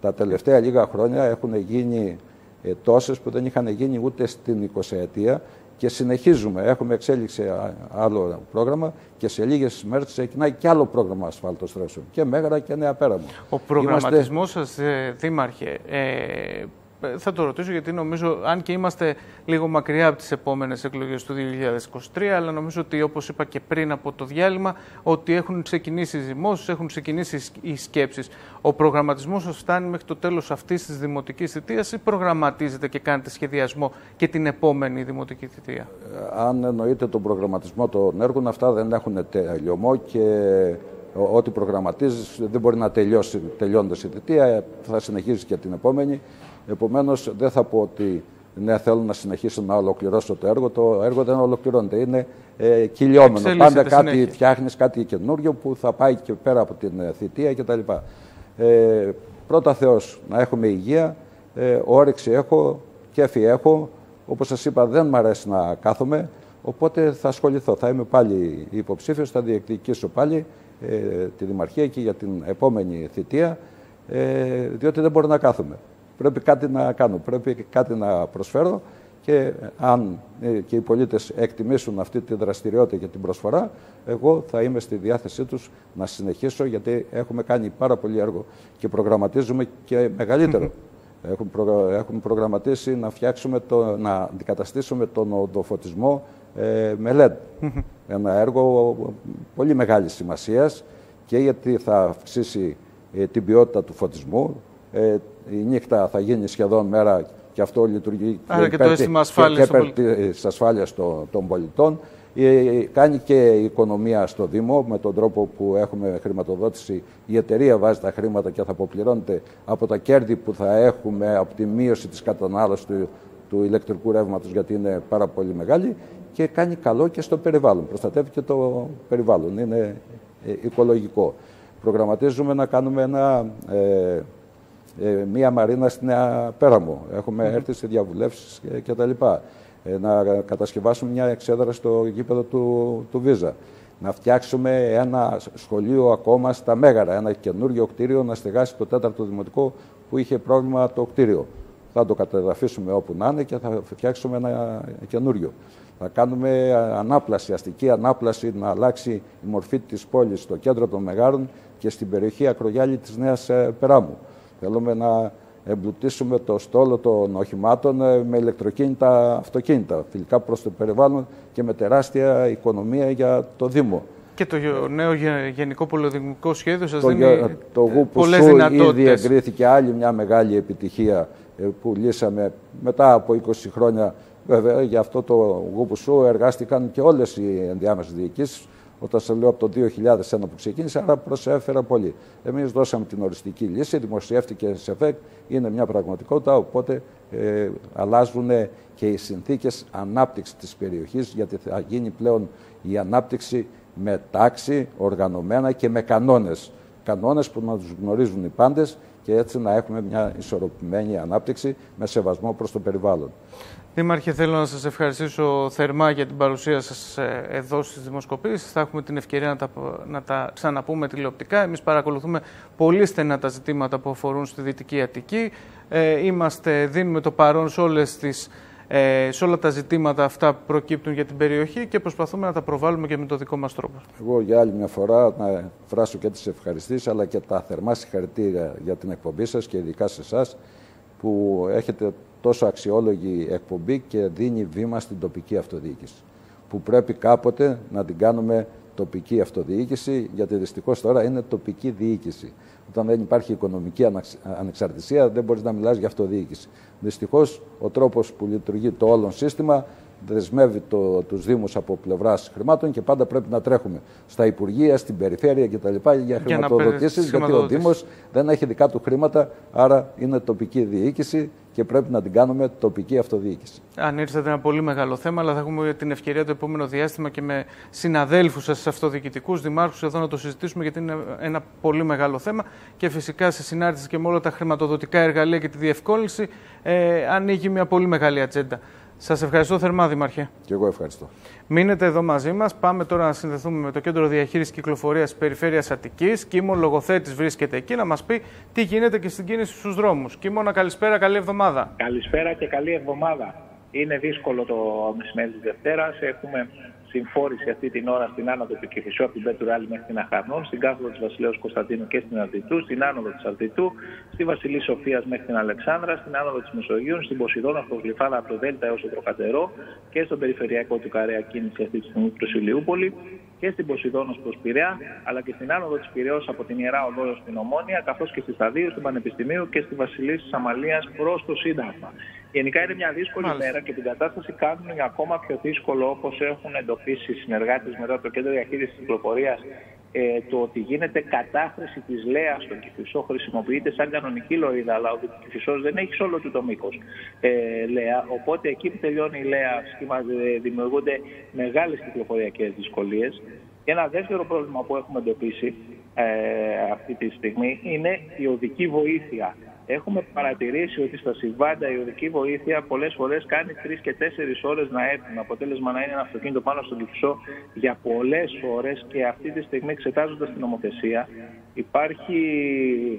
τα τελευταία λίγα χρόνια έχουν γίνει ε, τόσες που δεν είχαν γίνει ούτε στην 20 ετία και συνεχίζουμε. Έχουμε εξέλιξη άλλο πρόγραμμα και σε λίγες μέρες ξεκινάει και άλλο πρόγραμμα ασφαλτοστρώσεων. Και Μέγαρα και Νέα Πέραμο. Ο προγραμματισμός Είμαστε... σας, ε, Δήμαρχε, ε, ε, θα το ρωτήσω γιατί νομίζω, αν και είμαστε λίγο μακριά από τις επόμενες εκλογές του 2023, αλλά νομίζω ότι όπως είπα και πριν από το διάλειμμα, ότι έχουν ξεκινήσει οι δημόσεις, έχουν ξεκινήσει οι σκέψεις. Ο προγραμματισμός σας φτάνει μέχρι το τέλος αυτής της δημοτικής θητείας ή προγραμματίζετε και κάνετε σχεδιασμό και την επόμενη δημοτική θητεία; Ε, αν εννοείται τον προγραμματισμό των έργων, αυτά δεν έχουν τελειωμό και ό,τι προγραμματίζεις δεν μπορεί να τελειώσει τελειώντας η θητεία, θα συνεχίσει και την επόμενη. Επομένως, δεν θα πω ότι ναι, θέλω να συνεχίσω να ολοκληρώσω το έργο. Το έργο δεν ολοκληρώνεται. Είναι ε, κυλιόμενο. Πάντα κάτι φτιάχνεις, κάτι καινούριο που θα πάει και πέρα από την ε, θητεία κτλ. Ε, πρώτα Θεός, να έχουμε υγεία. Ε, όρεξη έχω, κέφι έχω. Όπως σας είπα, δεν μου αρέσει να κάθομαι. Οπότε θα ασχοληθώ. Θα είμαι πάλι υποψήφιος, θα διεκδικήσω πάλι ε, τη Δημαρχία και για την επόμενη θητεία. Ε, διότι δεν μπορώ να κάθομαι πρέπει κάτι να κάνω, πρέπει κάτι να προσφέρω και αν ε, και οι πολίτες εκτιμήσουν αυτή τη δραστηριότητα και την προσφορά, εγώ θα είμαι στη διάθεσή τους να συνεχίσω γιατί έχουμε κάνει πάρα πολύ έργο και προγραμματίζουμε και μεγαλύτερο. Έχουμε, έχουμε προγραμματίσει να φτιάξουμε, το, να αντικαταστήσουμε τον οδοφωτισμό ε, με LED. Ένα έργο πολύ μεγάλης σημασίας και γιατί θα αυξήσει ε, την ποιότητα του φωτισμού, ε, η νύχτα θα γίνει σχεδόν μέρα και αυτό λειτουργεί Άρα και, το αίσθημα ασφάλειας της ασφάλειας των, των πολιτών. Ε, κάνει και η οικονομία στο Δήμο με τον τρόπο που έχουμε χρηματοδότηση. Η εταιρεία βάζει τα χρήματα και θα αποπληρώνεται από τα κέρδη που θα έχουμε από τη μείωση της κατανάλωσης του, του ηλεκτρικού ρεύματος γιατί είναι πάρα πολύ μεγάλη και κάνει καλό και στο περιβάλλον. Προστατεύει και το περιβάλλον. Είναι ε, οικολογικό. Προγραμματίζουμε να κάνουμε ένα ε, ε, μία μαρίνα στη Νέα Πέραμο. Έχουμε mm. έρθει σε διαβουλεύσεις κτλ. Ε, να κατασκευάσουμε μια εξέδρα στο γήπεδο του, του Βίζα. Να φτιάξουμε ένα σχολείο ακόμα στα Μέγαρα, ένα καινούριο κτίριο να στεγάσει το τέταρτο δημοτικό που είχε πρόβλημα το κτίριο. Θα το κατεδαφίσουμε όπου να είναι και θα φτιάξουμε ένα καινούριο. Θα κάνουμε ανάπλαση, αστική ανάπλαση, να αλλάξει η μορφή της πόλης στο κέντρο των Μεγάρων και στην περιοχή Ακρογιάλη της Νέας ε, Περάμου. Θέλουμε να εμπλουτίσουμε το στόλο των οχημάτων ε, με ηλεκτροκίνητα αυτοκίνητα, φιλικά προς το περιβάλλον και με τεράστια οικονομία για το Δήμο. Και το νέο Γενικό Πολυδημικό Σχέδιο σας το, δίνει το γουπουσού πολλές δυνατότητες. ήδη εγκρίθηκε άλλη μια μεγάλη επιτυχία ε, που λύσαμε μετά από 20 χρόνια. Βέβαια, για αυτό το γουπουσού εργάστηκαν και όλες οι ενδιάμεσες διοικήσεις όταν σας λέω από το 2001 που ξεκίνησε, άρα προσέφερα πολύ. Εμείς δώσαμε την οριστική λύση, δημοσιεύτηκε σε ΦΕΚ, είναι μια πραγματικότητα, οπότε ε, αλλάζουν και οι συνθήκες ανάπτυξης της περιοχής, γιατί θα γίνει πλέον η ανάπτυξη με τάξη, οργανωμένα και με κανόνες. Κανόνες που να τους γνωρίζουν οι πάντες και έτσι να έχουμε μια ισορροπημένη ανάπτυξη με σεβασμό προς το περιβάλλον. Δήμαρχε, θέλω να σας ευχαριστήσω θερμά για την παρουσία σας ε, εδώ στις δημοσκοπήσεις. Θα έχουμε την ευκαιρία να τα, να τα ξαναπούμε τηλεοπτικά. Εμείς παρακολουθούμε πολύ στενά τα ζητήματα που αφορούν στη Δυτική Αττική. Ε, είμαστε, δίνουμε το παρόν σε, όλες τις, ε, σε όλα τα ζητήματα αυτά που προκύπτουν για την περιοχή και προσπαθούμε να τα προβάλλουμε και με το δικό μας τρόπο. Εγώ για άλλη μια φορά να φράσω και τις ευχαριστήσεις αλλά και τα θερμά συγχαρητήρια για την εκπομπή σας και ειδικά σε εσάς που έχετε τόσο αξιόλογη εκπομπή και δίνει βήμα στην τοπική αυτοδιοίκηση. Που πρέπει κάποτε να την κάνουμε τοπική αυτοδιοίκηση, γιατί δυστυχώς τώρα είναι τοπική διοίκηση. Όταν δεν υπάρχει οικονομική ανεξαρτησία, δεν μπορείς να μιλάς για αυτοδιοίκηση. Δυστυχώς, ο τρόπος που λειτουργεί το όλο σύστημα δεσμεύει το, τους Δήμους από πλευράς χρημάτων και πάντα πρέπει να τρέχουμε στα Υπουργεία, στην Περιφέρεια κτλ. για, για χρηματοδοτήσεις, γιατί ο Δήμος δεν έχει δικά του χρήματα, άρα είναι τοπική διοίκηση και πρέπει να την κάνουμε τοπική αυτοδιοίκηση. Αν ήρθατε ένα πολύ μεγάλο θέμα, αλλά θα έχουμε την ευκαιρία το επόμενο διάστημα και με συναδέλφους σας, αυτοδιοικητικούς, δημάρχους, εδώ να το συζητήσουμε, γιατί είναι ένα πολύ μεγάλο θέμα. Και φυσικά σε συνάρτηση και με όλα τα χρηματοδοτικά εργαλεία και τη διευκόλυνση, ε, ανοίγει μια πολύ μεγάλη ατζέντα. Σας ευχαριστώ θερμά, Δήμαρχε. Και εγώ ευχαριστώ. Μείνετε εδώ μαζί μας. Πάμε τώρα να συνδεθούμε με το Κέντρο Διαχείρισης Κυκλοφορίας της Περιφέρειας Αττικής. Κίμων Λογοθέτης βρίσκεται εκεί να μας πει τι γίνεται και στην κίνηση στους δρόμους. Κίμωνα, καλησπέρα, καλή εβδομάδα. Καλησπέρα και καλή εβδομάδα. Είναι δύσκολο το μεσημέρι της Δευτέρας. Έχουμε συμφόρηση αυτή την ώρα στην άνοδο του Κηφισού από την Πέτρου Ράλη μέχρι την Αχαρνών, στην κάθοδο της Βασιλέως Κωνσταντίνου και στην Αρδιτού, στην άνοδο της Αρδιτού, στη Βασιλή Σοφίας μέχρι την Αλεξάνδρα, στην άνοδο της Μεσογείου, στην Ποσειδώνα από το Γλυφάδα από το Δέλτα έως το Τροκατερό και στον περιφερειακό του Καρέα κίνηση αυτή τη στιγμή προς Ηλιούπολη και στην Ποσειδώνα προς Πειραιά, αλλά και στην άνοδο της Πυραιό από την Ιερά Οδό στην Ομόνια, καθώς και στη Σταδίου, στην Πανεπιστημίου και στη Βασιλή της Αμαλίας προς το Σύνταγμα. Γενικά είναι μια δύσκολη Μάλιστα. μέρα και την κατάσταση κάνουν ακόμα πιο δύσκολο όπως έχουν εντοπίσει οι συνεργάτες μετά το Κέντρο Διαχείρισης Κυκλοφορίας ε, το ότι γίνεται κατάχρηση της ΛΕΑ στον Κυφισό χρησιμοποιείται σαν κανονική λωρίδα, αλλά ο Κυφισός δεν έχει όλο του το μήκος ε, ΛΕΑ. Οπότε εκεί που τελειώνει η ΛΕΑ ε, δημιουργούνται μεγάλες κυκλοφοριακές δυσκολίες. Και ένα δεύτερο πρόβλημα που έχουμε εντοπίσει ε, αυτή τη στιγμή είναι η οδική βοήθεια έχουμε παρατηρήσει ότι στα συμβάντα η οδική βοήθεια πολλές φορές κάνει τρεις και τέσσερις ώρες να έρθουν. Αποτέλεσμα να είναι ένα αυτοκίνητο πάνω στον κυφισό για πολλές ώρες και αυτή τη στιγμή εξετάζοντας την νομοθεσία υπάρχει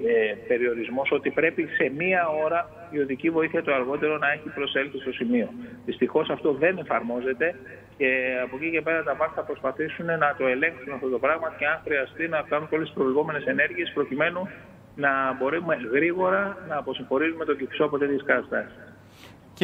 ε, περιορισμός ότι πρέπει σε μία ώρα η οδική βοήθεια το αργότερο να έχει προσέλθει στο σημείο. Δυστυχώς αυτό δεν εφαρμόζεται και από εκεί και πέρα τα ΒΑΚ θα προσπαθήσουν να το ελέγξουν αυτό το πράγμα και αν χρειαστεί να κάνουν όλε τις προηγούμενες ενέργειες προκειμένου να μπορούμε γρήγορα να αποσυμφορήσουμε τον κυψό από τέτοιες καταστάσεις.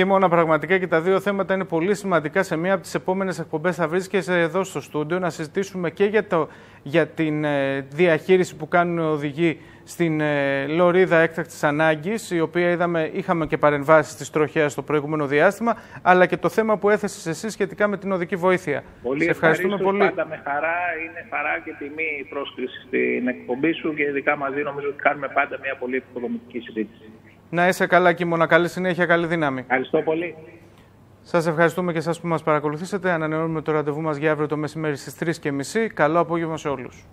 Και μόνο πραγματικά και τα δύο θέματα είναι πολύ σημαντικά. Σε μία από τις επόμενες εκπομπές θα βρίσκεσαι εδώ στο στούντιο να συζητήσουμε και για, το, για την ε, διαχείριση που κάνουν οι οδηγοί στην ε, λωρίδα έκτακτης ανάγκης, η οποία είδαμε, είχαμε και παρεμβάσεις της τροχέας στο προηγούμενο διάστημα, αλλά και το θέμα που έθεσες εσύ σχετικά με την οδική βοήθεια. Πολύ Σε ευχαριστούμε πολύ. Πάντα με χαρά, είναι χαρά και τιμή η πρόσκληση στην εκπομπή σου και ειδικά μαζί νομίζω ότι κάνουμε πάντα μια πολύ επικοδομητική συζήτηση. Να είσαι καλά, Κίμωνα. Καλή συνέχεια, καλή δύναμη. Ευχαριστώ πολύ. Σας ευχαριστούμε και εσά που μας παρακολουθήσατε. Ανανεώνουμε το ραντεβού μας για αύριο το μεσημέρι στις 3.30. Καλό απόγευμα σε όλους.